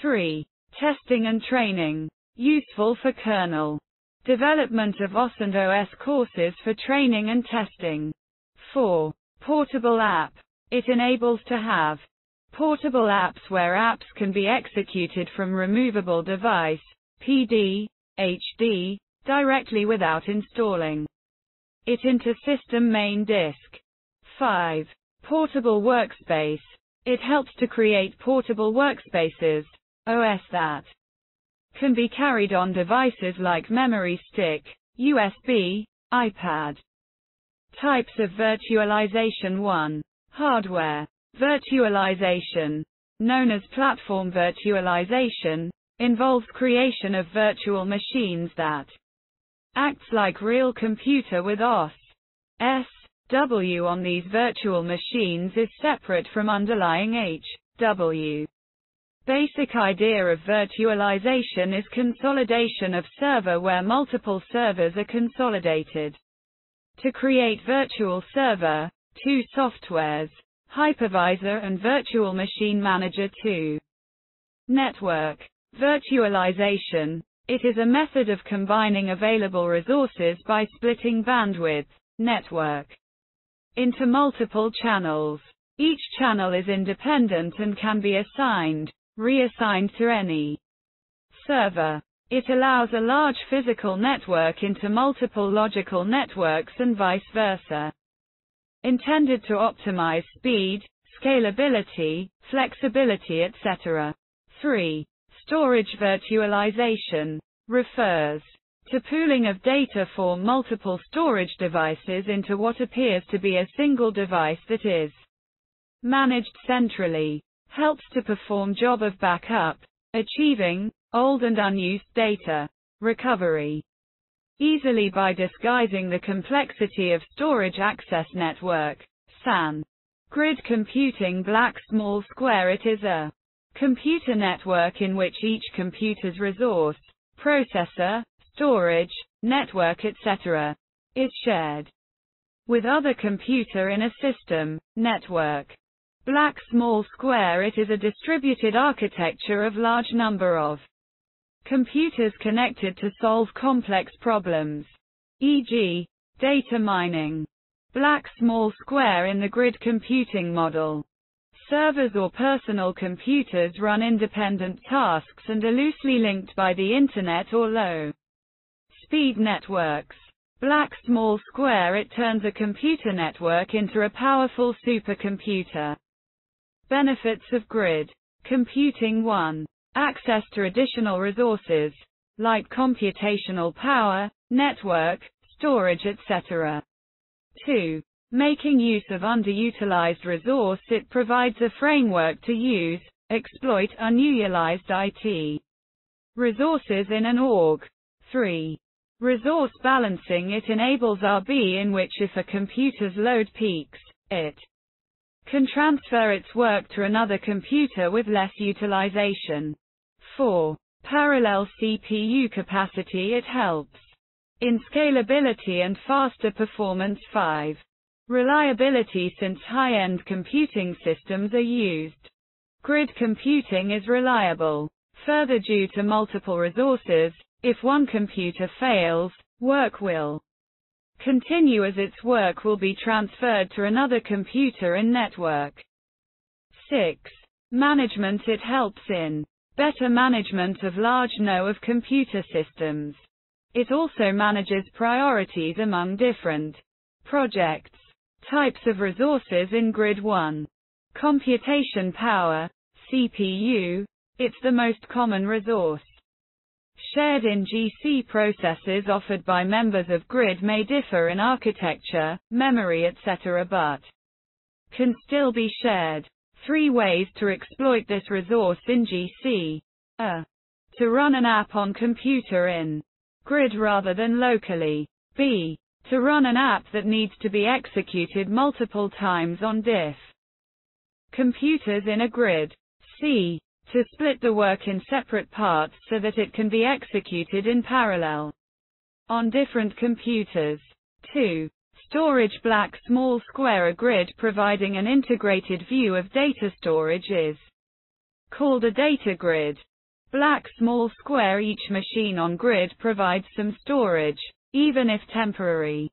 3. Testing and training. Useful for kernel development of OS and OS courses for training and testing. 4. Portable app. It enables to have portable apps where apps can be executed from removable device, PD, HD, directly without installing it into system main disk. 5. Portable workspace. It helps to create portable workspaces, OS that can be carried on devices like memory stick, USB, iPad. Types of virtualization 1. Hardware. Virtualization, known as platform virtualization, involves creation of virtual machines that acts like real computer with OS. S. W on these virtual machines is separate from underlying H. W. Basic idea of virtualization is consolidation of server where multiple servers are consolidated. To create virtual server, two softwares, hypervisor and virtual machine manager 2. Network. Virtualization, it is a method of combining available resources by splitting bandwidth, network, into multiple channels. Each channel is independent and can be assigned, reassigned to any server. It allows a large physical network into multiple logical networks and vice versa. Intended to optimize speed, scalability, flexibility etc. 3. Storage virtualization refers to pooling of data for multiple storage devices into what appears to be a single device that is managed centrally, helps to perform job of backup, achieving old and unused data recovery easily by disguising the complexity of storage access network, SAN. Grid computing black small square it is a computer network in which each computer's resource, processor, storage, network etc. is shared with other computer in a system, network. Black small square it is a distributed architecture of large number of computers connected to solve complex problems. E.g., data mining. Black small square in the grid computing model. Servers or personal computers run independent tasks and are loosely linked by the Internet or low speed networks. Black small square it turns a computer network into a powerful supercomputer. Benefits of grid computing 1. Access to additional resources, like computational power, network, storage etc. 2. Making use of underutilized resource it provides a framework to use, exploit unutilized IT resources in an org. 3. Resource balancing it enables RB in which if a computer's load peaks, it can transfer its work to another computer with less utilization. 4. Parallel CPU capacity it helps in scalability and faster performance 5. Reliability since high-end computing systems are used. Grid computing is reliable. Further due to multiple resources, if one computer fails, work will continue as its work will be transferred to another computer in network. 6. Management It helps in better management of large know of computer systems. It also manages priorities among different projects. Types of resources in Grid 1. Computation power, CPU. It's the most common resource. Shared in GC processes offered by members of GRID may differ in architecture, memory etc. but can still be shared. Three ways to exploit this resource in GC. A. To run an app on computer in GRID rather than locally. B. To run an app that needs to be executed multiple times on diff. Computers in a grid. C to split the work in separate parts so that it can be executed in parallel on different computers. 2. Storage Black Small Square A grid providing an integrated view of data storage is called a data grid. Black Small Square Each machine on grid provides some storage, even if temporary.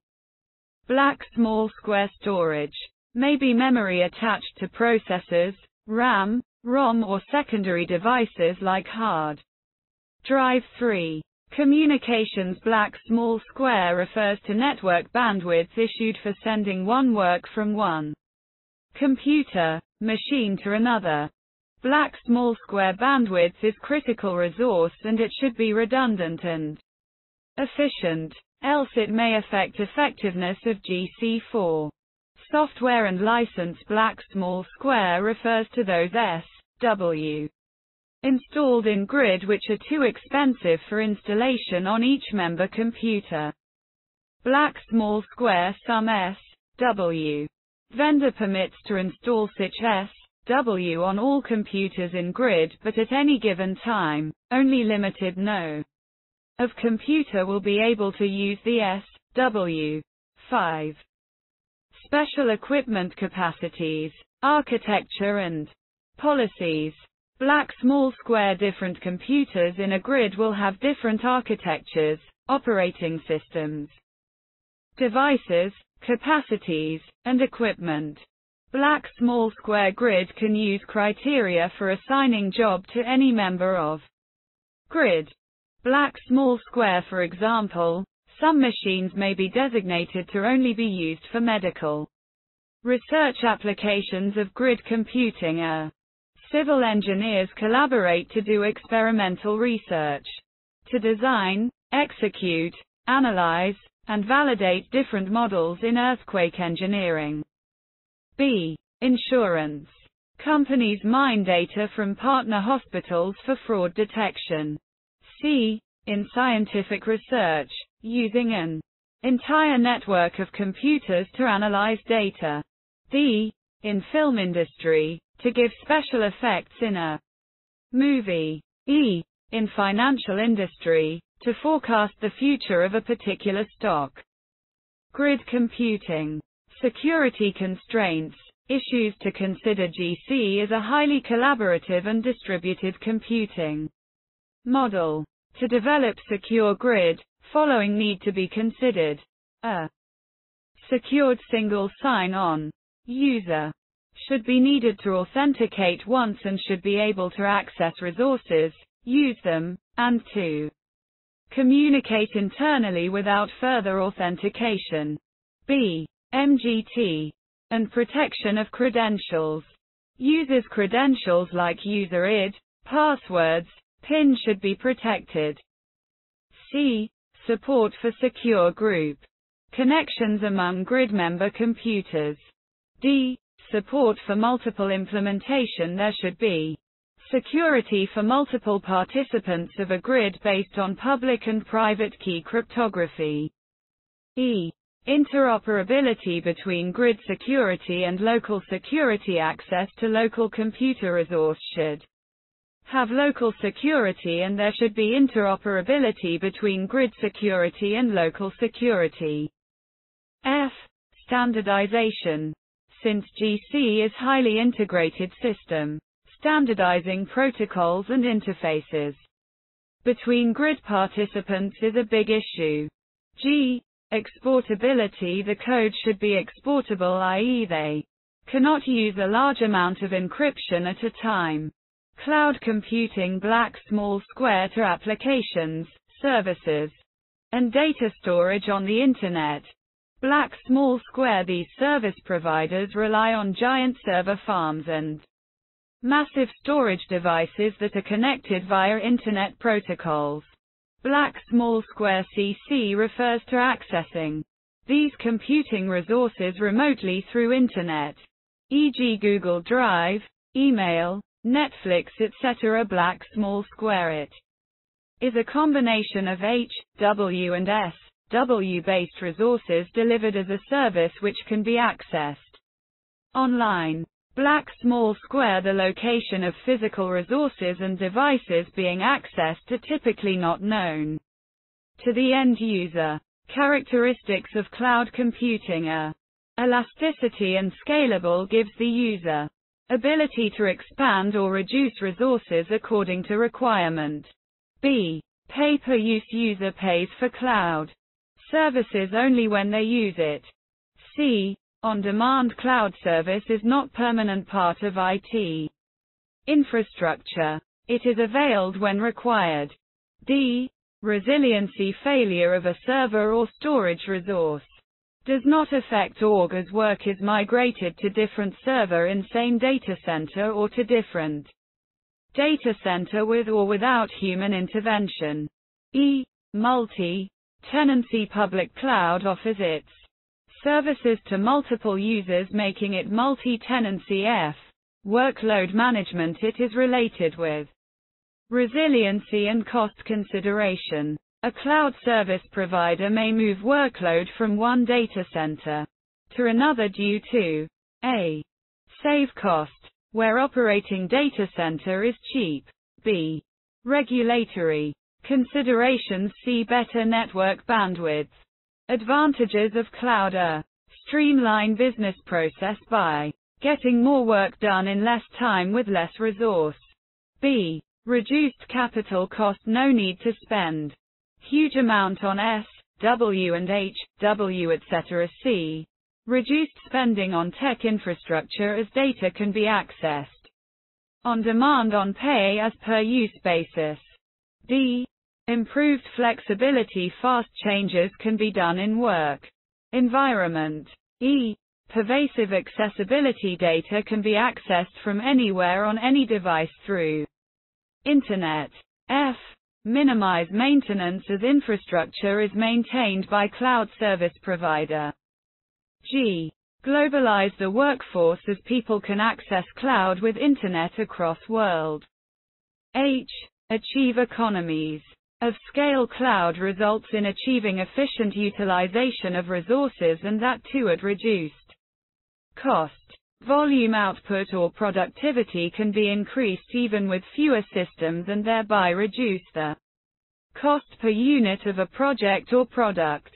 Black Small Square storage may be memory attached to processors, RAM, ROM or secondary devices like hard drive 3. Communications black small square refers to network bandwidth issued for sending one work from one computer, machine to another. Black small square bandwidth is critical resource and it should be redundant and efficient, else it may affect effectiveness of GC4. Software and license black small square refers to those S.W. installed in grid which are too expensive for installation on each member computer. Black small square some S.W. Vendor permits to install such S.W. on all computers in grid but at any given time, only limited no of computer will be able to use the S.W. 5 special equipment capacities, architecture and policies. Black small square different computers in a grid will have different architectures, operating systems, devices, capacities, and equipment. Black small square grid can use criteria for assigning job to any member of grid. Black small square for example, some machines may be designated to only be used for medical research applications of grid computing are. Civil engineers collaborate to do experimental research, to design, execute, analyze, and validate different models in earthquake engineering. B. Insurance. Companies mine data from partner hospitals for fraud detection. C. In scientific research, using an entire network of computers to analyze data. D. In film industry, to give special effects in a movie. E. In financial industry, to forecast the future of a particular stock. Grid computing. Security constraints. Issues to consider GC is a highly collaborative and distributed computing model. To develop secure grid, following need to be considered. A secured single sign-on user should be needed to authenticate once and should be able to access resources, use them, and to communicate internally without further authentication. B. MGT and protection of credentials. Users' credentials like user ID, passwords, PIN should be protected. C. Support for secure group connections among grid member computers. D. Support for multiple implementation There should be security for multiple participants of a grid based on public and private key cryptography. E. Interoperability between grid security and local security access to local computer resource should have local security and there should be interoperability between grid security and local security. F. Standardization. Since GC is highly integrated system, standardizing protocols and interfaces between grid participants is a big issue. G. Exportability The code should be exportable i.e. they cannot use a large amount of encryption at a time. Cloud computing black small square to applications, services, and data storage on the Internet. Black small square These service providers rely on giant server farms and massive storage devices that are connected via Internet protocols. Black small square CC refers to accessing these computing resources remotely through Internet, e.g. Google Drive, email, Netflix etc. Black small square it is a combination of H, W and S, W-based resources delivered as a service which can be accessed online. Black small square The location of physical resources and devices being accessed are typically not known to the end user. Characteristics of cloud computing are elasticity and scalable gives the user ability to expand or reduce resources according to requirement. B. Pay-per-use user pays for cloud services only when they use it. C. On-demand cloud service is not permanent part of IT infrastructure. It is availed when required. D. Resiliency failure of a server or storage resource does not affect org as work is migrated to different server in same data center or to different data center with or without human intervention. E. Multi tenancy public cloud offers its services to multiple users making it multi-tenancy F. Workload management it is related with resiliency and cost consideration. A cloud service provider may move workload from one data center to another due to a. Save cost, where operating data center is cheap. b. Regulatory considerations see better network bandwidth. Advantages of cloud are streamline business process by getting more work done in less time with less resource. b. Reduced capital cost no need to spend huge amount on S, W and H, W etc. C. Reduced spending on tech infrastructure as data can be accessed on demand on pay as per use basis. D. Improved flexibility fast changes can be done in work environment. E. Pervasive accessibility data can be accessed from anywhere on any device through Internet. F. Minimize maintenance as infrastructure is maintained by cloud service provider. G. Globalize the workforce as people can access cloud with internet across world. H. Achieve economies of scale cloud results in achieving efficient utilization of resources and that too at reduced cost. Volume output or productivity can be increased even with fewer systems and thereby reduce the cost per unit of a project or product.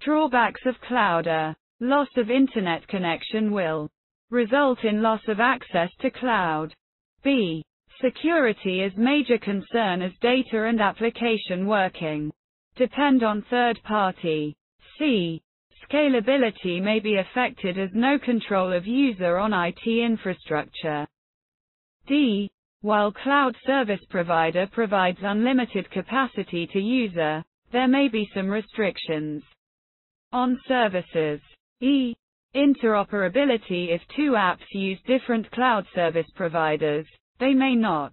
Drawbacks of cloud are loss of internet connection will result in loss of access to cloud. B. Security is major concern as data and application working depend on third party. C. Scalability may be affected as no control of user on IT infrastructure. D. While cloud service provider provides unlimited capacity to user, there may be some restrictions on services. E. Interoperability If two apps use different cloud service providers, they may not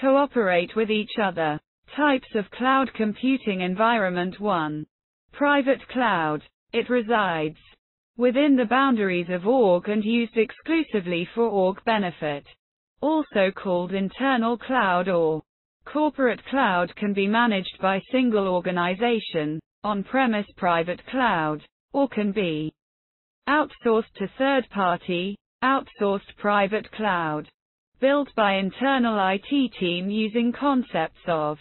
cooperate with each other. Types of cloud computing environment 1. Private cloud. It resides within the boundaries of org and used exclusively for org benefit. Also called internal cloud or corporate cloud can be managed by single organization, on-premise private cloud, or can be outsourced to third party, outsourced private cloud, built by internal IT team using concepts of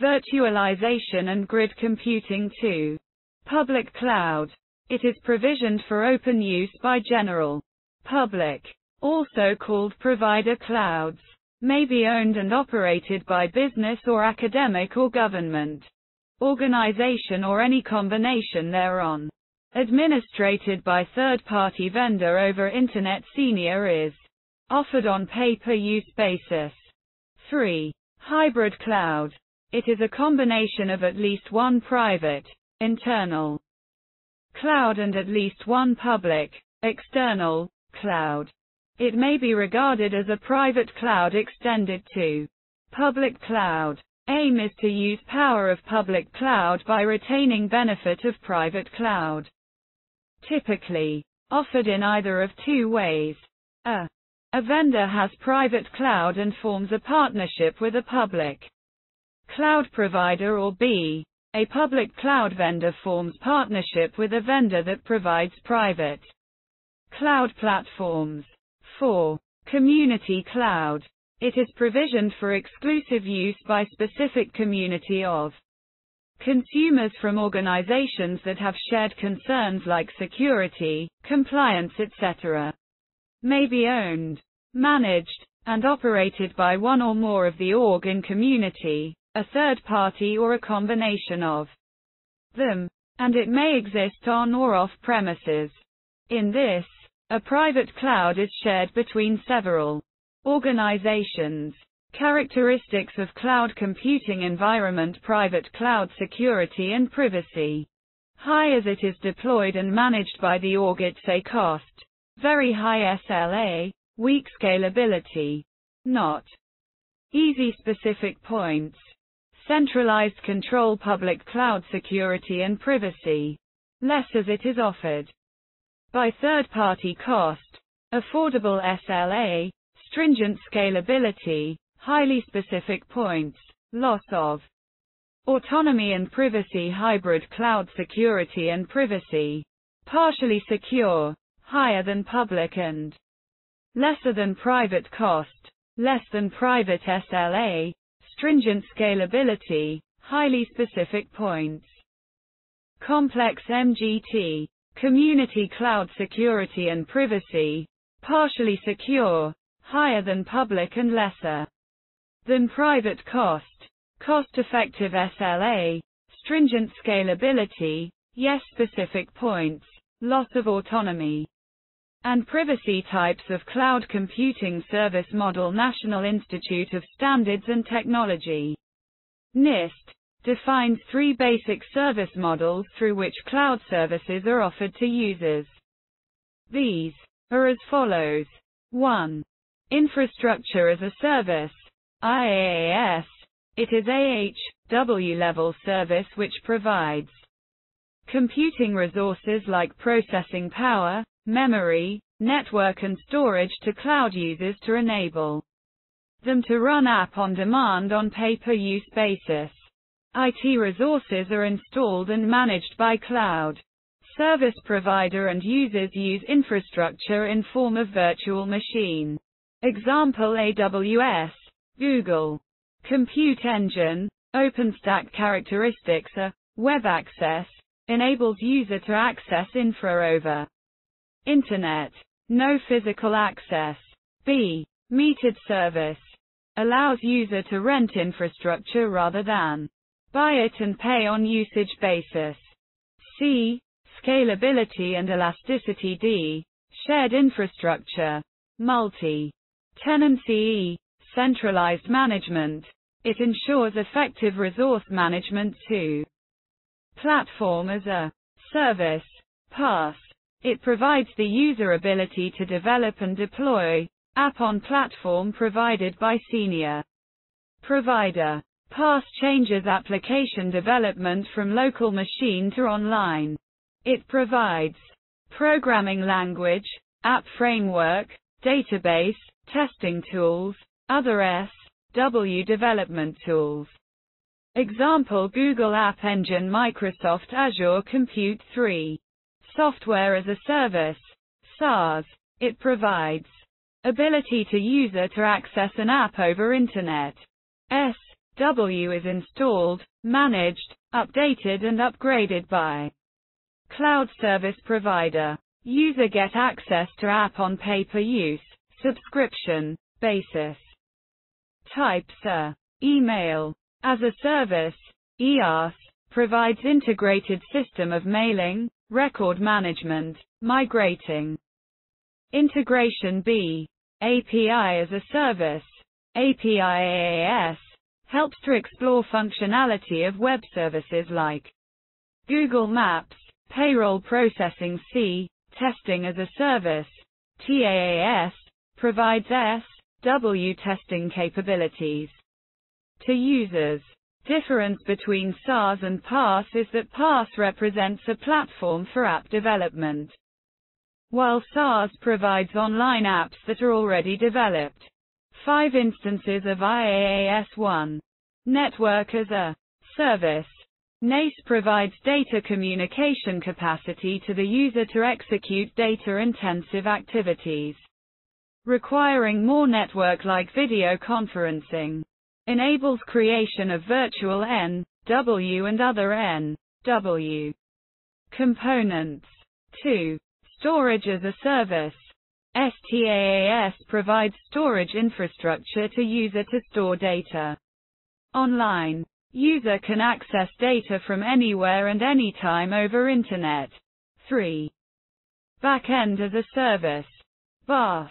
virtualization and grid computing to Public cloud It is provisioned for open use by general public. Also called provider clouds. May be owned and operated by business or academic or government organization or any combination thereon. Administrated by third-party vendor over Internet Senior is offered on pay-per-use basis. 3. Hybrid cloud. It is a combination of at least one private, internal cloud and at least one public, external cloud. It may be regarded as a private cloud extended to public cloud. Aim is to use power of public cloud by retaining benefit of private cloud. Typically offered in either of two ways. A. A vendor has private cloud and forms a partnership with a public cloud provider or B. A public cloud vendor forms partnership with a vendor that provides private cloud platforms. 4. Community cloud. It is provisioned for exclusive use by specific community of consumers from organizations that have shared concerns like security, compliance etc. May be owned, managed, and operated by one or more of the org and community, a third party or a combination of them, and it may exist on or off premises. In this, a private cloud is shared between several organizations. Characteristics of cloud computing environment Private cloud security and privacy. High as it is deployed and managed by the org it's a cost. Very high SLA, weak scalability. Not easy specific points. Centralized control public cloud security and privacy. Less as it is offered by third-party cost, affordable SLA, stringent scalability, highly specific points, loss of autonomy and privacy hybrid cloud security and privacy, partially secure, higher than public and lesser than private cost, less than private SLA, stringent scalability, highly specific points. Complex MGT, Community cloud security and privacy, partially secure, higher than public and lesser than private cost, cost-effective SLA, stringent scalability, yes specific points, loss of autonomy, and privacy types of cloud computing service model National Institute of Standards and Technology. NIST defines three basic service models through which cloud services are offered to users. These are as follows. 1. Infrastructure as a Service, IaaS. It is AHW level service which provides computing resources like processing power, memory, network and storage to cloud users to enable them to run app on demand on pay-per-use basis. IT resources are installed and managed by cloud service provider and users use infrastructure in form of virtual machine. Example AWS, Google. Compute Engine, OpenStack characteristics are web access, enables user to access infra over internet, no physical access. B. Metered service, allows user to rent infrastructure rather than Buy it and pay on usage basis. C. Scalability and elasticity D. Shared infrastructure. Multi. Tenancy E. Centralized management. It ensures effective resource management too. Platform as a service. PaaS. It provides the user ability to develop and deploy app on platform provided by senior provider. PaaS changes application development from local machine to online. It provides programming language, app framework, database, testing tools, other S/W development tools. Example Google App Engine Microsoft Azure Compute 3. Software as a Service, SaaS. It provides ability to user to access an app over internet. S W is installed, managed, updated and upgraded by Cloud service provider. User get access to app on pay-per-use, subscription, basis. Types are email. As a service, IaaS, provides integrated system of mailing, record management, migrating. Integration B. API as a service. API AAS helps to explore functionality of web services like Google Maps, payroll processing C, testing as a service. TAAS provides S, W testing capabilities to users. Difference between SaaS and PaaS is that PaaS represents a platform for app development, while SaaS provides online apps that are already developed. Five instances of IaaS 1. Network as a service. NACE provides data communication capacity to the user to execute data-intensive activities, requiring more network-like video conferencing enables creation of virtual N, W and other N, W components. 2. Storage as a service. STaaS provides storage infrastructure to user to store data. Online. User can access data from anywhere and anytime over Internet. 3. Backend as a service. BaaS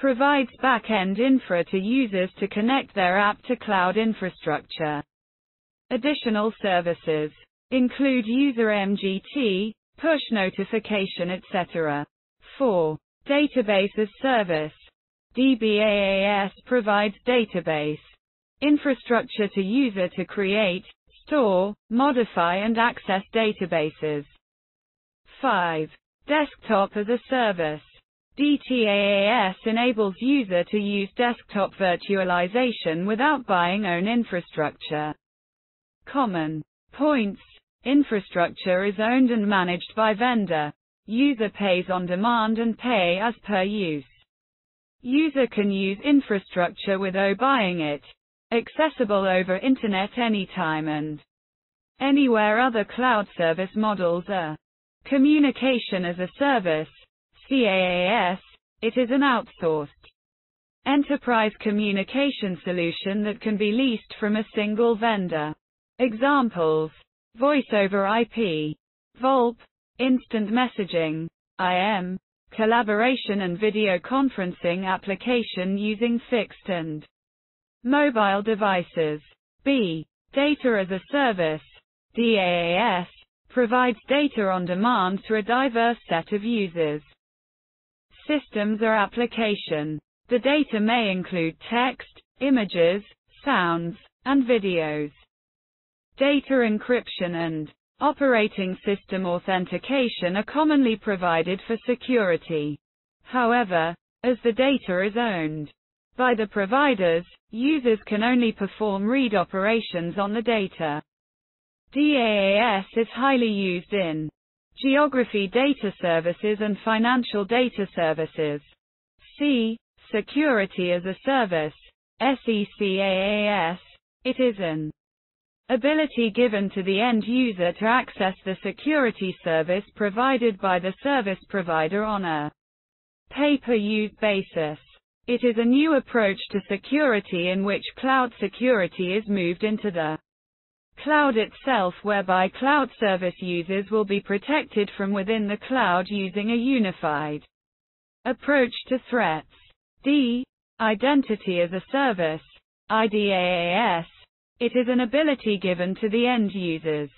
provides back-end infra to users to connect their app to cloud infrastructure. Additional services include user MGT, push notification etc. 4. Database as service. DBaaS provides database infrastructure to user to create, store, modify and access databases. 5. Desktop as a service. DTaaS enables user to use desktop virtualization without buying own infrastructure. Common points. Infrastructure is owned and managed by vendor. User pays on demand and pay as per use. User can use infrastructure without buying it. Accessible over internet anytime and anywhere other cloud service models are. Communication as a service. CaaS, it is an outsourced enterprise communication solution that can be leased from a single vendor. Examples Voice over IP, VoIP, instant messaging, IM, collaboration and video conferencing application using fixed and mobile devices. B. Data as a service, DaaS, provides data on demand to a diverse set of users systems or application. The data may include text, images, sounds, and videos. Data encryption and operating system authentication are commonly provided for security. However, as the data is owned by the providers, users can only perform read operations on the data. DaaS is highly used in Geography Data Services and Financial Data Services. C. Security as a Service. SECaaS. It is an ability given to the end user to access the security service provided by the service provider on a pay-per-use basis. It is a new approach to security in which cloud security is moved into the cloud itself whereby cloud service users will be protected from within the cloud using a unified approach to threats. D. Identity as a service. IDaaS. It is an ability given to the end users.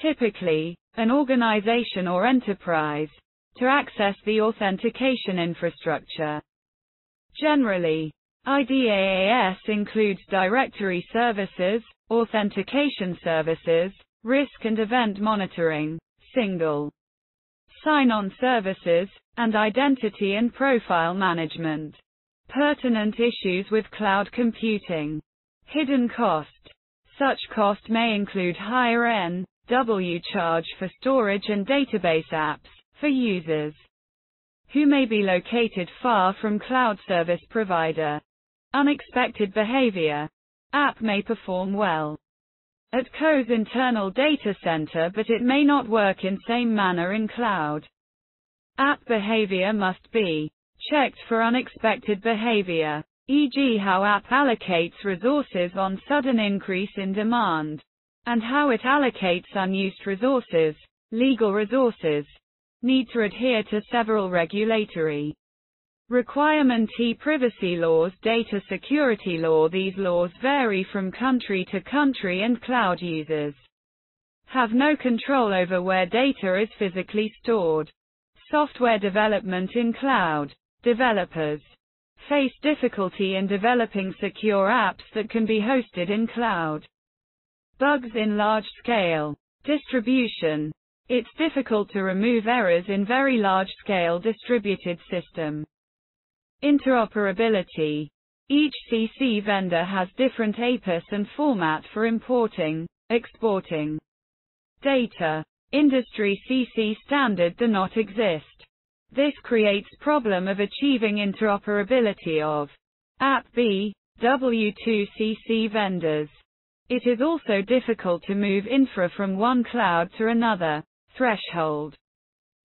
Typically, an organization or enterprise, to access the authentication infrastructure. Generally, IDaaS includes directory services, authentication services, risk and event monitoring, single sign-on services, and identity and profile management. Pertinent issues with cloud computing. Hidden cost. Such cost may include higher N, W charge for storage and database apps, for users who may be located far from cloud service provider. Unexpected behavior. App may perform well. at CO's internal data center but it may not work in same manner in cloud. App behavior must be checked for unexpected behavior, e.g. how app allocates resources on sudden increase in demand, and how it allocates unused resources, legal resources, need to adhere to several regulatory requirement e-privacy laws, data security law. These laws vary from country to country and cloud users have no control over where data is physically stored. Software development in cloud. Developers face difficulty in developing secure apps that can be hosted in cloud. Bugs in large scale distribution. It's difficult to remove errors in very large scale distributed system. Interoperability. Each CC vendor has different APIs and format for importing, exporting data. Industry CC standard do not exist. This creates problem of achieving interoperability of app B, W2CC vendors. It is also difficult to move infra from one cloud to another. Threshold.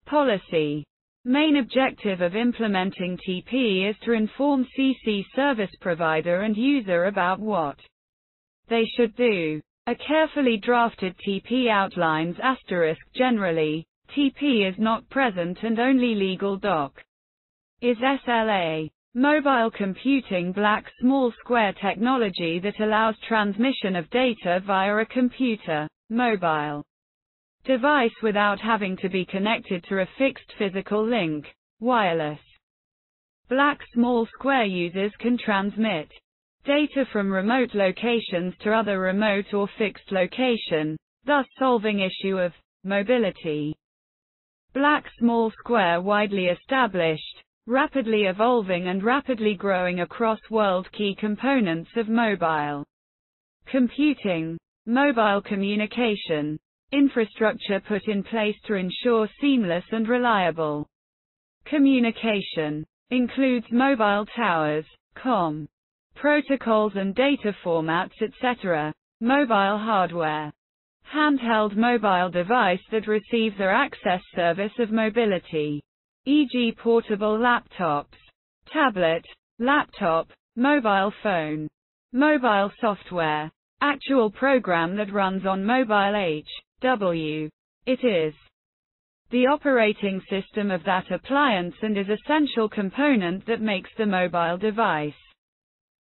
Policy. Main objective of implementing TP is to inform CC service provider and user about what they should do. A carefully drafted TP outlines asterisk generally, TP is not present and only legal doc is SLA. Mobile computing black small square technology that allows transmission of data via a computer, mobile device without having to be connected to a fixed physical link, wireless. Black small square users can transmit data from remote locations to other remote or fixed location, thus solving issue of mobility. Black small square widely established, rapidly evolving and rapidly growing across world key components of mobile computing, mobile communication, infrastructure put in place to ensure seamless and reliable communication, includes mobile towers, COM, protocols and data formats etc., mobile hardware, handheld mobile device that receives their access service of mobility, e.g. portable laptops, tablet, laptop, mobile phone, mobile software, actual program that runs on mobile H. W. It is the operating system of that appliance and is essential component that makes the mobile device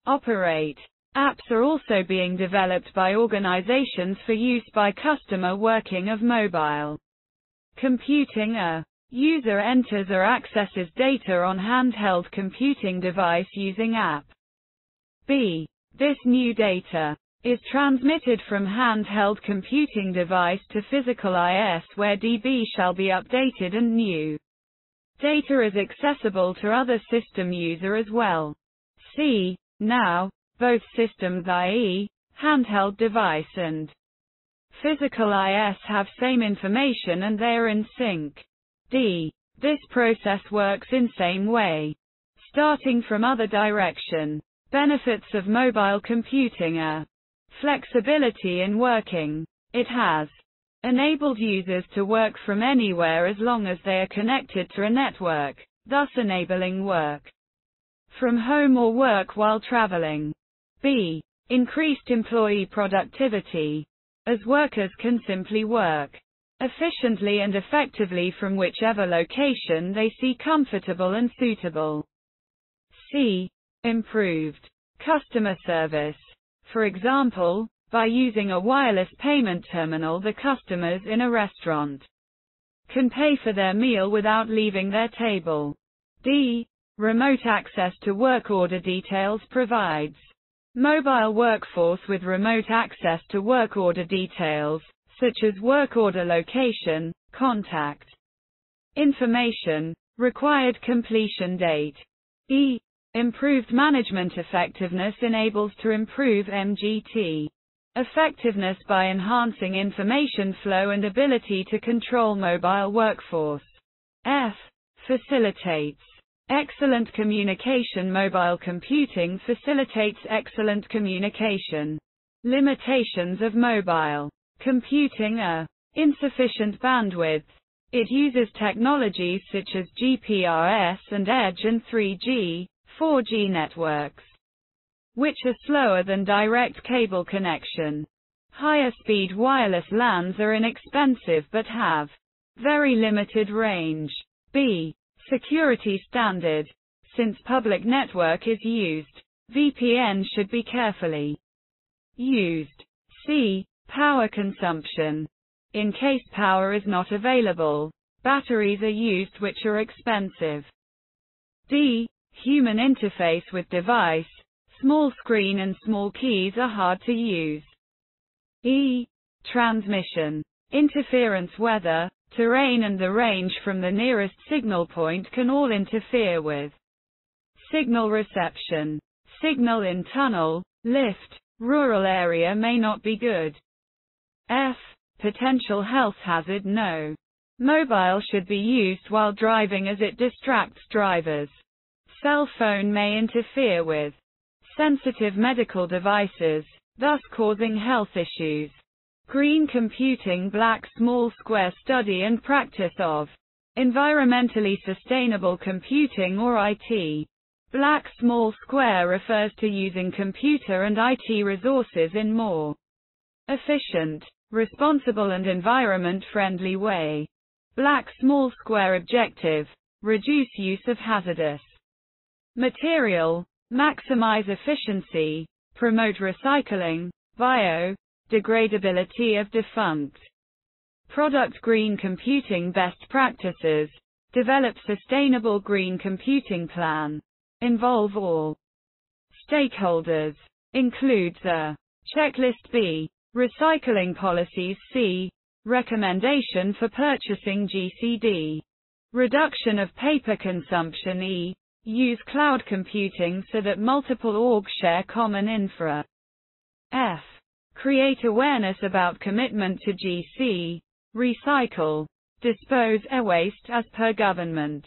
operate. Apps are also being developed by organizations for use by customer working of mobile computing. A user enters or accesses data on handheld computing device using app. B. This new data is transmitted from handheld computing device to physical IS where DB shall be updated and new data is accessible to other system user as well. C. Now, both systems i.e., handheld device and physical IS have same information and they are in sync. D. This process works in same way. Starting from other direction. Benefits of mobile computing are Flexibility in working. It has enabled users to work from anywhere as long as they are connected to a network, thus enabling work from home or work while traveling. B. Increased employee productivity, as workers can simply work efficiently and effectively from whichever location they see comfortable and suitable. C. Improved customer service. For example, by using a wireless payment terminal the customers in a restaurant can pay for their meal without leaving their table. D. Remote access to work order details provides mobile workforce with remote access to work order details, such as work order location, contact information, required completion date. E. Improved management effectiveness enables to improve MGT effectiveness by enhancing information flow and ability to control mobile workforce. F. Facilitates excellent communication Mobile computing facilitates excellent communication Limitations of mobile computing are insufficient bandwidth. It uses technologies such as GPRS and Edge and 3G, 4G networks, which are slower than direct cable connection. Higher speed wireless LANs are inexpensive but have very limited range. B. Security standard. Since public network is used, VPN should be carefully used. C. Power consumption. In case power is not available, batteries are used which are expensive. D. Human interface with device. Small screen and small keys are hard to use. E. Transmission. Interference weather, terrain and the range from the nearest signal point can all interfere with signal reception. Signal in tunnel, lift, rural area may not be good. F. Potential health hazard No. Mobile should be used while driving as it distracts drivers. Cell phone may interfere with sensitive medical devices, thus causing health issues. Green Computing Black Small Square Study and Practice of Environmentally Sustainable Computing or IT. Black Small Square refers to using computer and IT resources in more efficient, responsible and environment-friendly way. Black Small Square Objective Reduce use of hazardous material, maximize efficiency, promote recycling, bio, degradability of defunct product green computing best practices, develop sustainable green computing plan, involve all stakeholders, includes a checklist B, recycling policies C, recommendation for purchasing GCD, reduction of paper consumption E, use cloud computing so that multiple orgs share common infra. F. Create awareness about commitment to GC, recycle, dispose e-waste as per government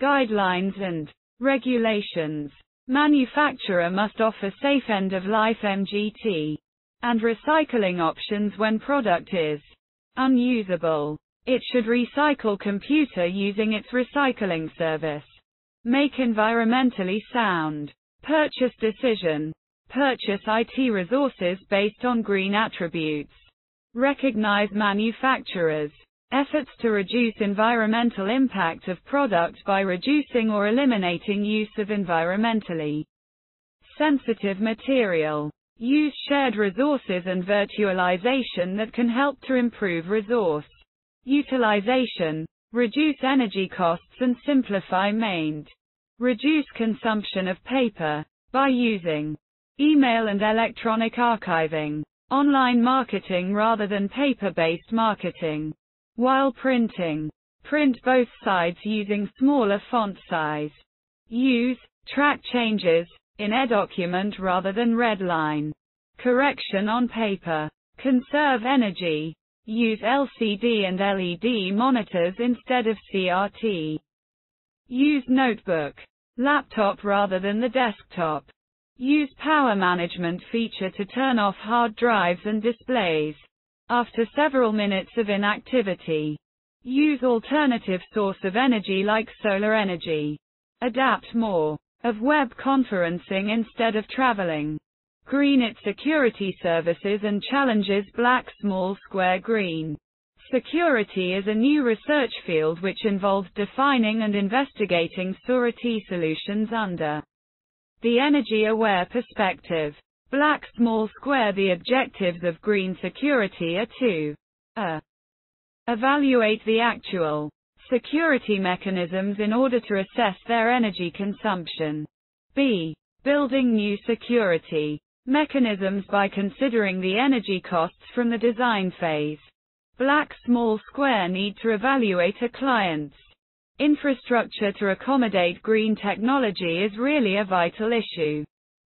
guidelines and regulations. Manufacturer must offer safe end-of-life MGT and recycling options when product is unusable. It should recycle computer using its recycling service. Make environmentally sound purchase decision. Purchase IT resources based on green attributes. Recognize manufacturers' efforts to reduce environmental impact of product by reducing or eliminating use of environmentally sensitive material. Use shared resources and virtualization that can help to improve resource utilization, reduce energy costs and simplify maint. Reduce consumption of paper by using email and electronic archiving, online marketing rather than paper-based marketing. While printing, print both sides using smaller font size. Use track changes in eDocument rather than redline. Correction on paper. Conserve energy. Use LCD and LED monitors instead of CRT. Use notebook, laptop rather than the desktop. Use power management feature to turn off hard drives and displays. After several minutes of inactivity, use alternative source of energy like solar energy. Adapt more of web conferencing instead of traveling. Green its security services and challenges black small square green. Security is a new research field which involves defining and investigating SORAT solutions under the energy-aware perspective. Black small square The objectives of green security are to a. Evaluate the actual security mechanisms in order to assess their energy consumption. b. Building new security mechanisms by considering the energy costs from the design phase. Black small square need to evaluate a client's infrastructure to accommodate green technology is really a vital issue.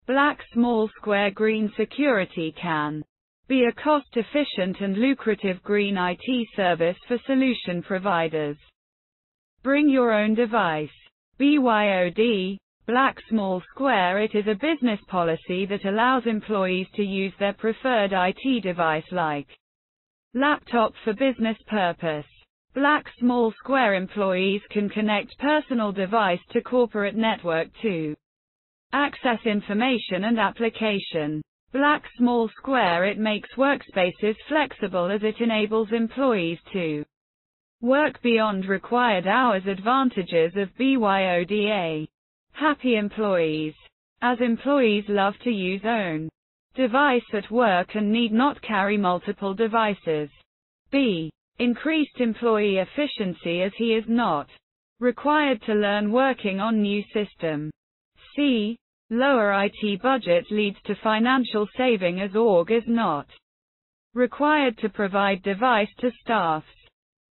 Black small square green security can be a cost-efficient and lucrative green IT service for solution providers. Bring your own device. BYOD, Black small square It is a business policy that allows employees to use their preferred IT device like laptop for business purpose. Black small square employees can connect personal device to corporate network to access information and application. Black small square It makes workspaces flexible as it enables employees to work beyond required hours advantages of BYODA. Happy employees. As employees love to use own device at work and need not carry multiple devices. B. Increased employee efficiency as he is not required to learn working on new system. C. Lower IT budget leads to financial saving as org is not required to provide device to staffs.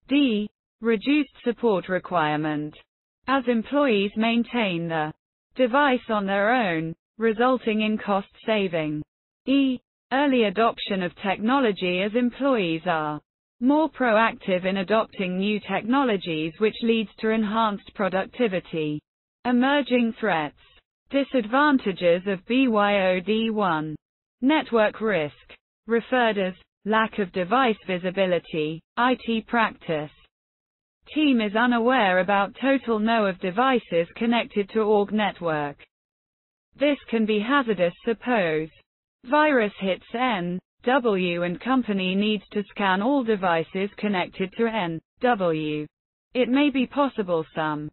D. Reduced support requirement as employees maintain the device on their own, resulting in cost saving. E. Early adoption of technology as employees are more proactive in adopting new technologies which leads to enhanced productivity. Emerging threats. Disadvantages of BYOD1. Network risk. Referred as lack of device visibility, IT practice. Team is unaware about total know of devices connected to org network. This can be hazardous suppose virus hits N, W and company needs to scan all devices connected to N, W. It may be possible some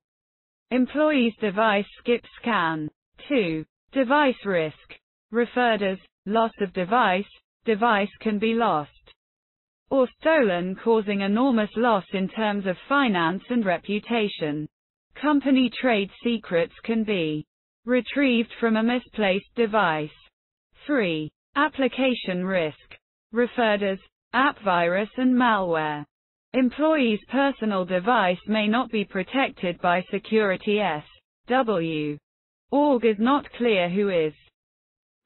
employee's device skip scan. 2. Device risk. Referred as loss of device, device can be lost or stolen causing enormous loss in terms of finance and reputation. Company trade secrets can be retrieved from a misplaced device. 3. Application risk. Referred as app virus and malware. Employee's personal device may not be protected by security S.W. Org is not clear who is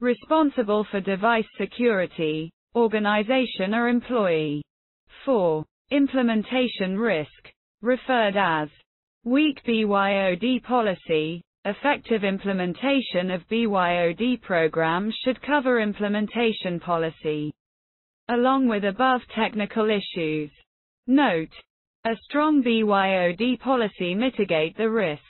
responsible for device security, organization or employee. 4. Implementation risk. Referred as weak BYOD policy. Effective implementation of BYOD programs should cover implementation policy. Along with above technical issues. Note. A strong BYOD policy mitigate the risk.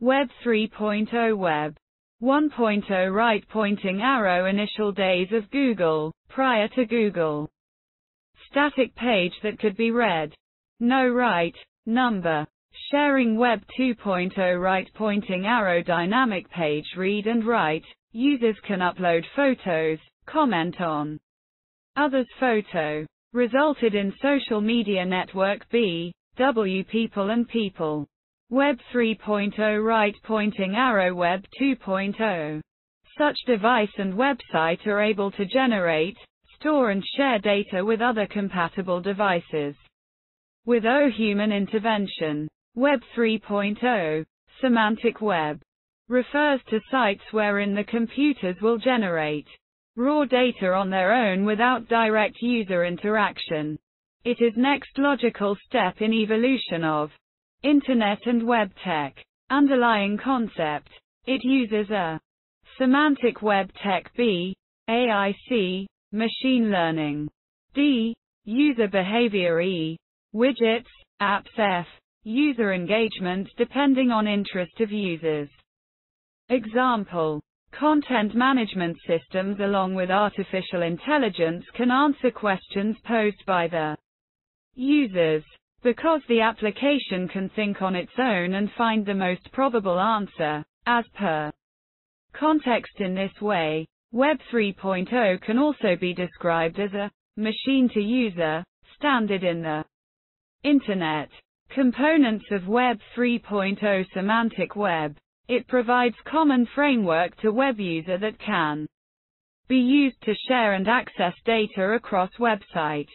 Web 3.0 Web 1.0 right pointing arrow initial days of Google, prior to Google. Static page that could be read. No right, number. Sharing Web 2.0 right pointing arrow dynamic page read and write. Users can upload photos, comment on others' photo. Resulted in social media network B, W people and people. Web 3.0 right pointing arrow Web 2.0. Such device and website are able to generate, store and share data with other compatible devices. With O human intervention. Web 3.0, semantic web, refers to sites wherein the computers will generate raw data on their own without direct user interaction. It is next logical step in evolution of Internet and Web Tech. Underlying concept. It uses a Semantic Web Tech B, AIC, Machine Learning. D, User Behavior E, Widgets, Apps F, User Engagement depending on interest of users. Example. Content management systems along with artificial intelligence can answer questions posed by the users. Because the application can think on its own and find the most probable answer, as per context in this way, Web 3.0 can also be described as a machine-to-user standard in the Internet. Components of Web 3.0 Semantic Web. It provides common framework to web user that can be used to share and access data across website.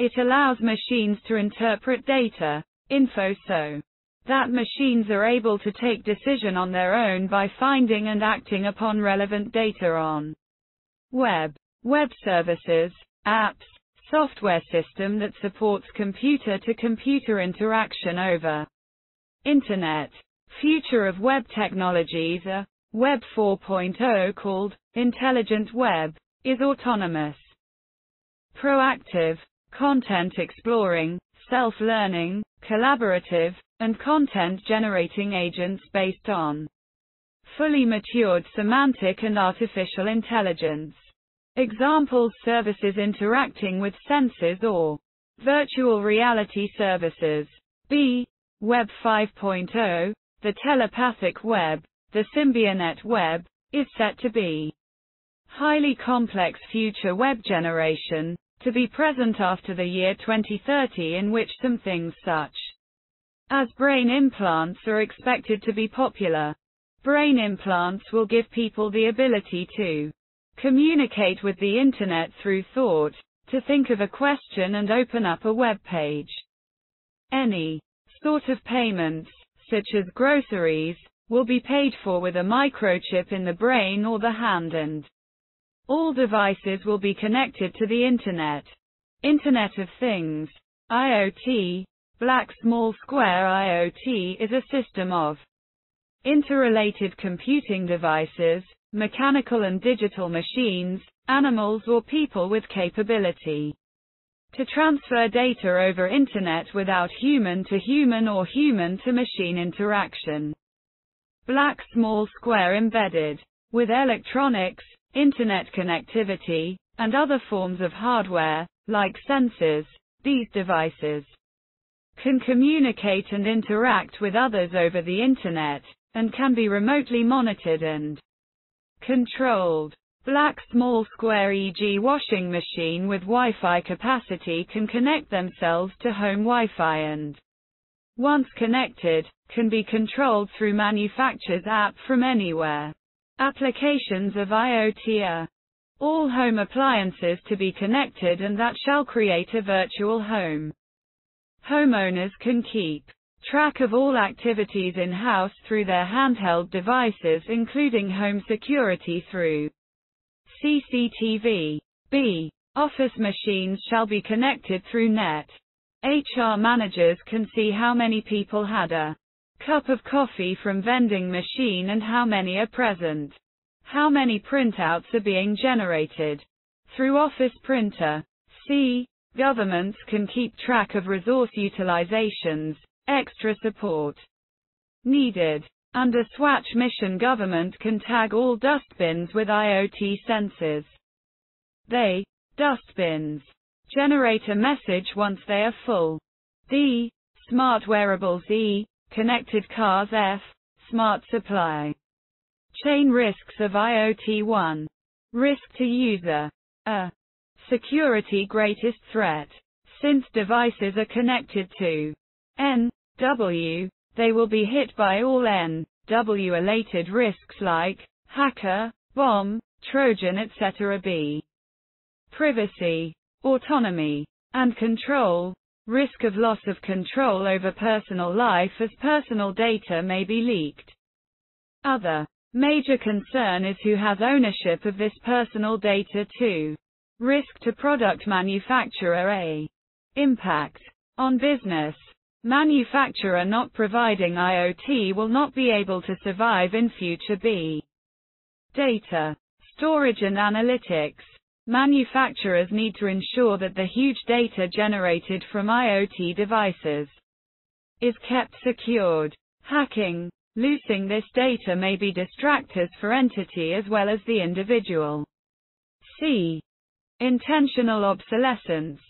It allows machines to interpret data, info so that machines are able to take decision on their own by finding and acting upon relevant data on web, web services, apps, software system that supports computer to computer interaction over internet. Future of web technologies a Web 4.0 called Intelligent Web is autonomous, proactive, content exploring, self-learning, collaborative, and content-generating agents based on fully matured semantic and artificial intelligence. Examples services interacting with senses or virtual reality services. B. Web 5.0, the telepathic web, the symbionet web, is set to be highly complex future web generation, to be present after the year 2030 in which some things such as brain implants are expected to be popular. Brain implants will give people the ability to communicate with the internet through thought, to think of a question and open up a web page. Any sort of payments, such as groceries, will be paid for with a microchip in the brain or the hand and all devices will be connected to the Internet. Internet of Things. IoT. Black Small Square IoT is a system of interrelated computing devices, mechanical and digital machines, animals or people with capability to transfer data over Internet without human to human or human to machine interaction. Black Small Square Embedded. With electronics, internet connectivity, and other forms of hardware, like sensors, these devices can communicate and interact with others over the internet, and can be remotely monitored and controlled. Black small square e.g. washing machine with Wi-Fi capacity can connect themselves to home Wi-Fi and once connected, can be controlled through manufacturer's app from anywhere. Applications of IoT are all home appliances to be connected and that shall create a virtual home. Homeowners can keep track of all activities in-house through their handheld devices including home security through CCTV. B. Office machines shall be connected through net. HR managers can see how many people had a cup of coffee from vending machine and how many are present. How many printouts are being generated through Office Printer. C. Governments can keep track of resource utilizations, extra support needed. Under Swachh Mission government can tag all dustbins with IoT sensors. They, dustbins, generate a message once they are full. D. Smart wearables E. Connected cars F. Smart supply. Chain risks of IoT 1. Risk to user. A. Security greatest threat. Since devices are connected to N. W. They will be hit by all N. W related risks like hacker, bomb, Trojan etc. B. Privacy, autonomy, and control risk of loss of control over personal life as personal data may be leaked. Other major concern is who has ownership of this personal data too. Risk to product manufacturer A. Impact on business. Manufacturer not providing IoT will not be able to survive in future B. Data, storage and analytics. Manufacturers need to ensure that the huge data generated from IoT devices is kept secured. Hacking, losing this data may be distractors for entity as well as the individual. C. Intentional obsolescence.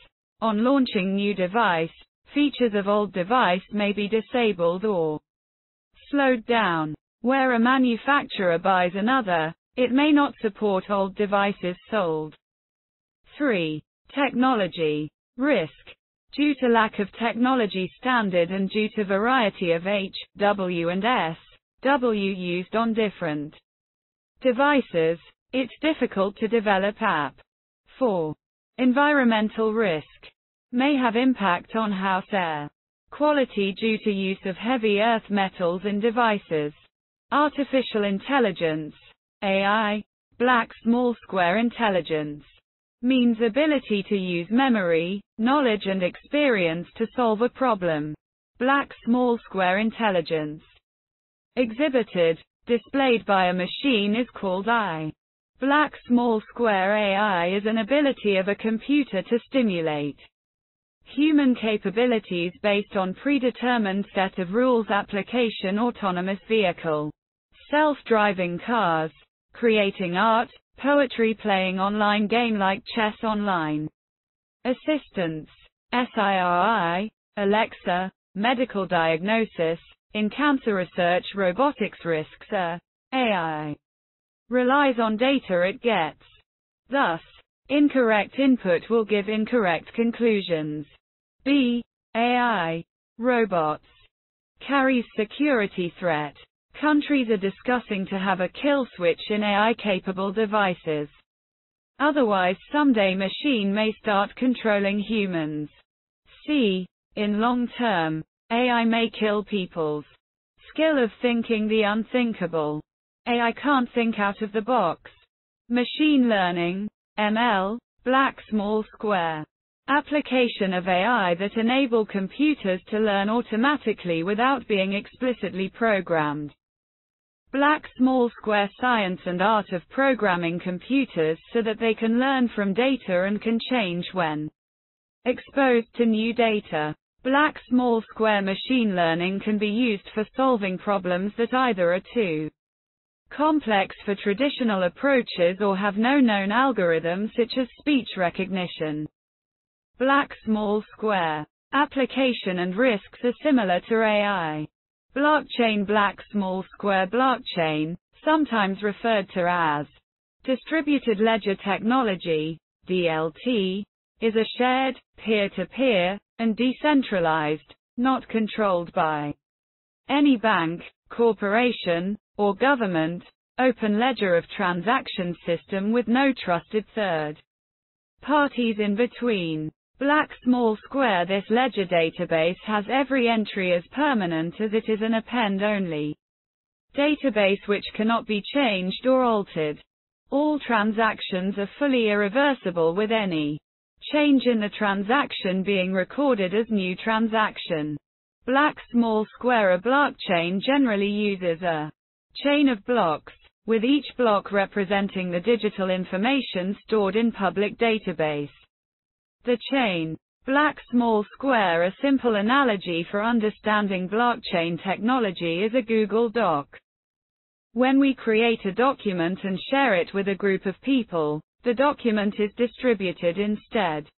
On launching new device, features of old device may be disabled or slowed down. Where a manufacturer buys another, it may not support old devices sold. 3. Technology. Risk. Due to lack of technology standard and due to variety of H, W and S, W used on different devices, it's difficult to develop app. 4. Environmental risk. May have impact on house air quality due to use of heavy earth metals in devices. Artificial intelligence, AI, black small square intelligence means ability to use memory, knowledge and experience to solve a problem. Black small square intelligence exhibited, displayed by a machine is called I. Black small square AI is an ability of a computer to stimulate human capabilities based on predetermined set of rules application autonomous vehicle self-driving cars creating art poetry playing online game like chess online assistance SIRI Alexa medical diagnosis in cancer research robotics risks uh, a AI relies on data it gets. Thus, incorrect input will give incorrect conclusions. B. AI. Robots. Carries security threat. Countries are discussing to have a kill switch in AI-capable devices. Otherwise someday machine may start controlling humans. C. In long term, AI may kill people's skill of thinking the unthinkable. AI can't think out of the box. Machine learning, ML, black small square. Application of AI that enable computers to learn automatically without being explicitly programmed. Black small square science and art of programming computers so that they can learn from data and can change when exposed to new data. Black small square machine learning can be used for solving problems that either are too complex for traditional approaches or have no known algorithms such as speech recognition. Black small square application and risks are similar to AI. Blockchain Black small square blockchain, sometimes referred to as distributed ledger technology, DLT, is a shared, peer-to-peer, and decentralized, not controlled by any bank, corporation, or government, open ledger of transaction system with no trusted third parties in between. Black small square This ledger database has every entry as permanent as it is an append-only database which cannot be changed or altered. All transactions are fully irreversible with any change in the transaction being recorded as new transaction. Black small square A blockchain generally uses a chain of blocks, with each block representing the digital information stored in public database. The chain. Black small square A simple analogy for understanding blockchain technology is a Google Doc. When we create a document and share it with a group of people, the document is distributed instead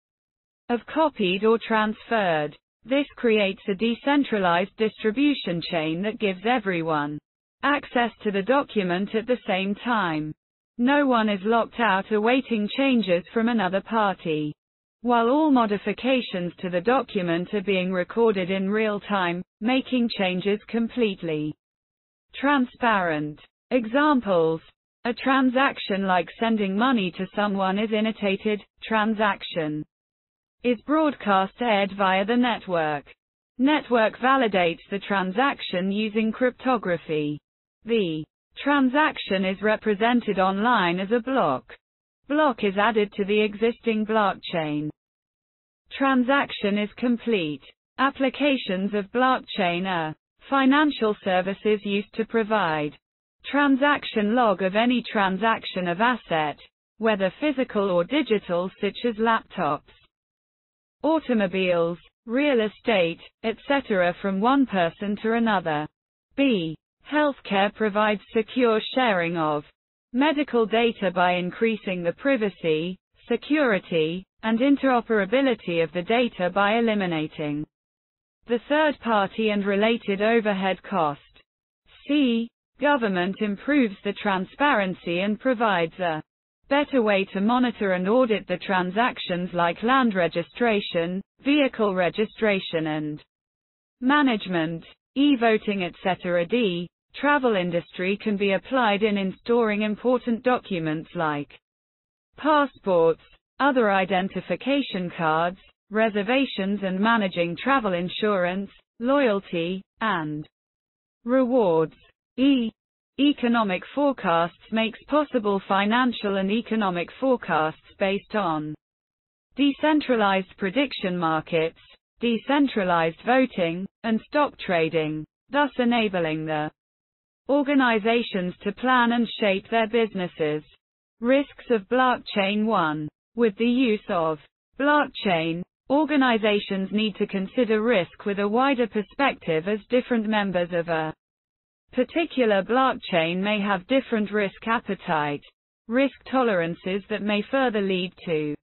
of copied or transferred. This creates a decentralized distribution chain that gives everyone access to the document at the same time. No one is locked out awaiting changes from another party. While all modifications to the document are being recorded in real time, making changes completely transparent. Examples. A transaction like sending money to someone is initiated, transaction is broadcast aired via the network. Network validates the transaction using cryptography. The transaction is represented online as a block. Block is added to the existing blockchain. Transaction is complete. Applications of blockchain are financial services used to provide transaction log of any transaction of asset, whether physical or digital such as laptops, automobiles, real estate, etc. from one person to another. B. Healthcare provides secure sharing of medical data by increasing the privacy, security, and interoperability of the data by eliminating the third party and related overhead cost. C. Government improves the transparency and provides a better way to monitor and audit the transactions like land registration, vehicle registration and management, e-voting etc. D. Travel industry can be applied in in storing important documents like passports, other identification cards, reservations and managing travel insurance, loyalty, and rewards. E. Economic forecasts makes possible financial and economic forecasts based on decentralized prediction markets, decentralized voting, and stock trading, thus enabling the organizations to plan and shape their businesses. Risks of blockchain 1. With the use of blockchain, organizations need to consider risk with a wider perspective as different members of a particular blockchain may have different risk appetite, risk tolerances that may further lead to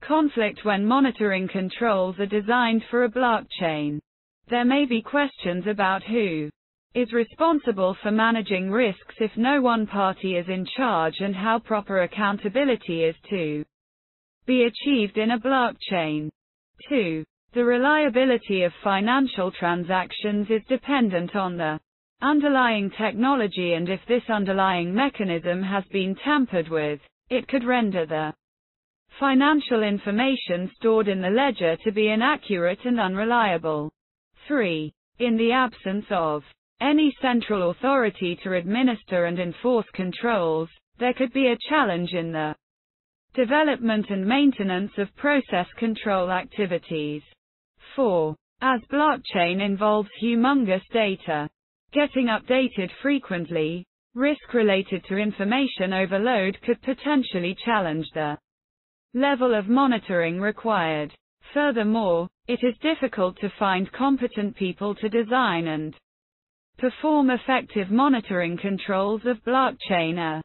conflict when monitoring controls are designed for a blockchain. There may be questions about who is responsible for managing risks if no one party is in charge and how proper accountability is to be achieved in a blockchain. 2. The reliability of financial transactions is dependent on the underlying technology and if this underlying mechanism has been tampered with, it could render the financial information stored in the ledger to be inaccurate and unreliable. 3. In the absence of any central authority to administer and enforce controls, there could be a challenge in the development and maintenance of process control activities. 4. As blockchain involves humongous data, getting updated frequently, risk related to information overload could potentially challenge the level of monitoring required. Furthermore, it is difficult to find competent people to design and perform effective monitoring controls of blockchain a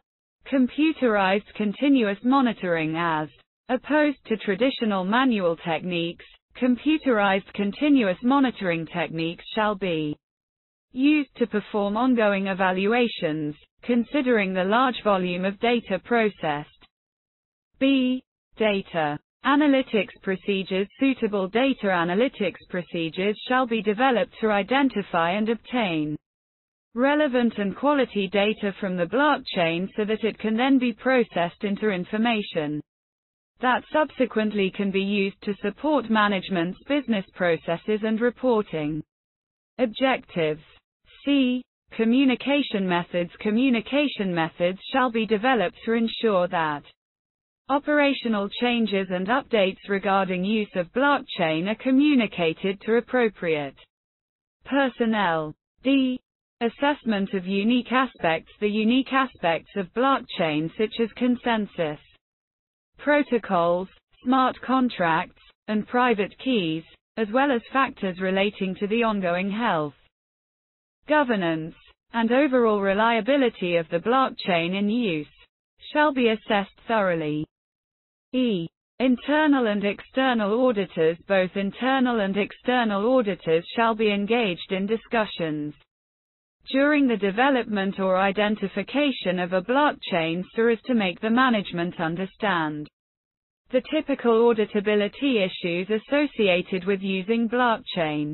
computerized continuous monitoring as opposed to traditional manual techniques, computerized continuous monitoring techniques shall be used to perform ongoing evaluations, considering the large volume of data processed. B. Data Analytics procedures Suitable data analytics procedures shall be developed to identify and obtain relevant and quality data from the blockchain so that it can then be processed into information that subsequently can be used to support management's business processes and reporting. Objectives C. Communication methods Communication methods shall be developed to ensure that operational changes and updates regarding use of blockchain are communicated to appropriate personnel. D. Assessment of unique aspects The unique aspects of blockchain such as consensus, protocols, smart contracts, and private keys, as well as factors relating to the ongoing health, governance, and overall reliability of the blockchain in use, shall be assessed thoroughly. E. Internal and external auditors Both internal and external auditors shall be engaged in discussions during the development or identification of a blockchain so as to make the management understand the typical auditability issues associated with using blockchain.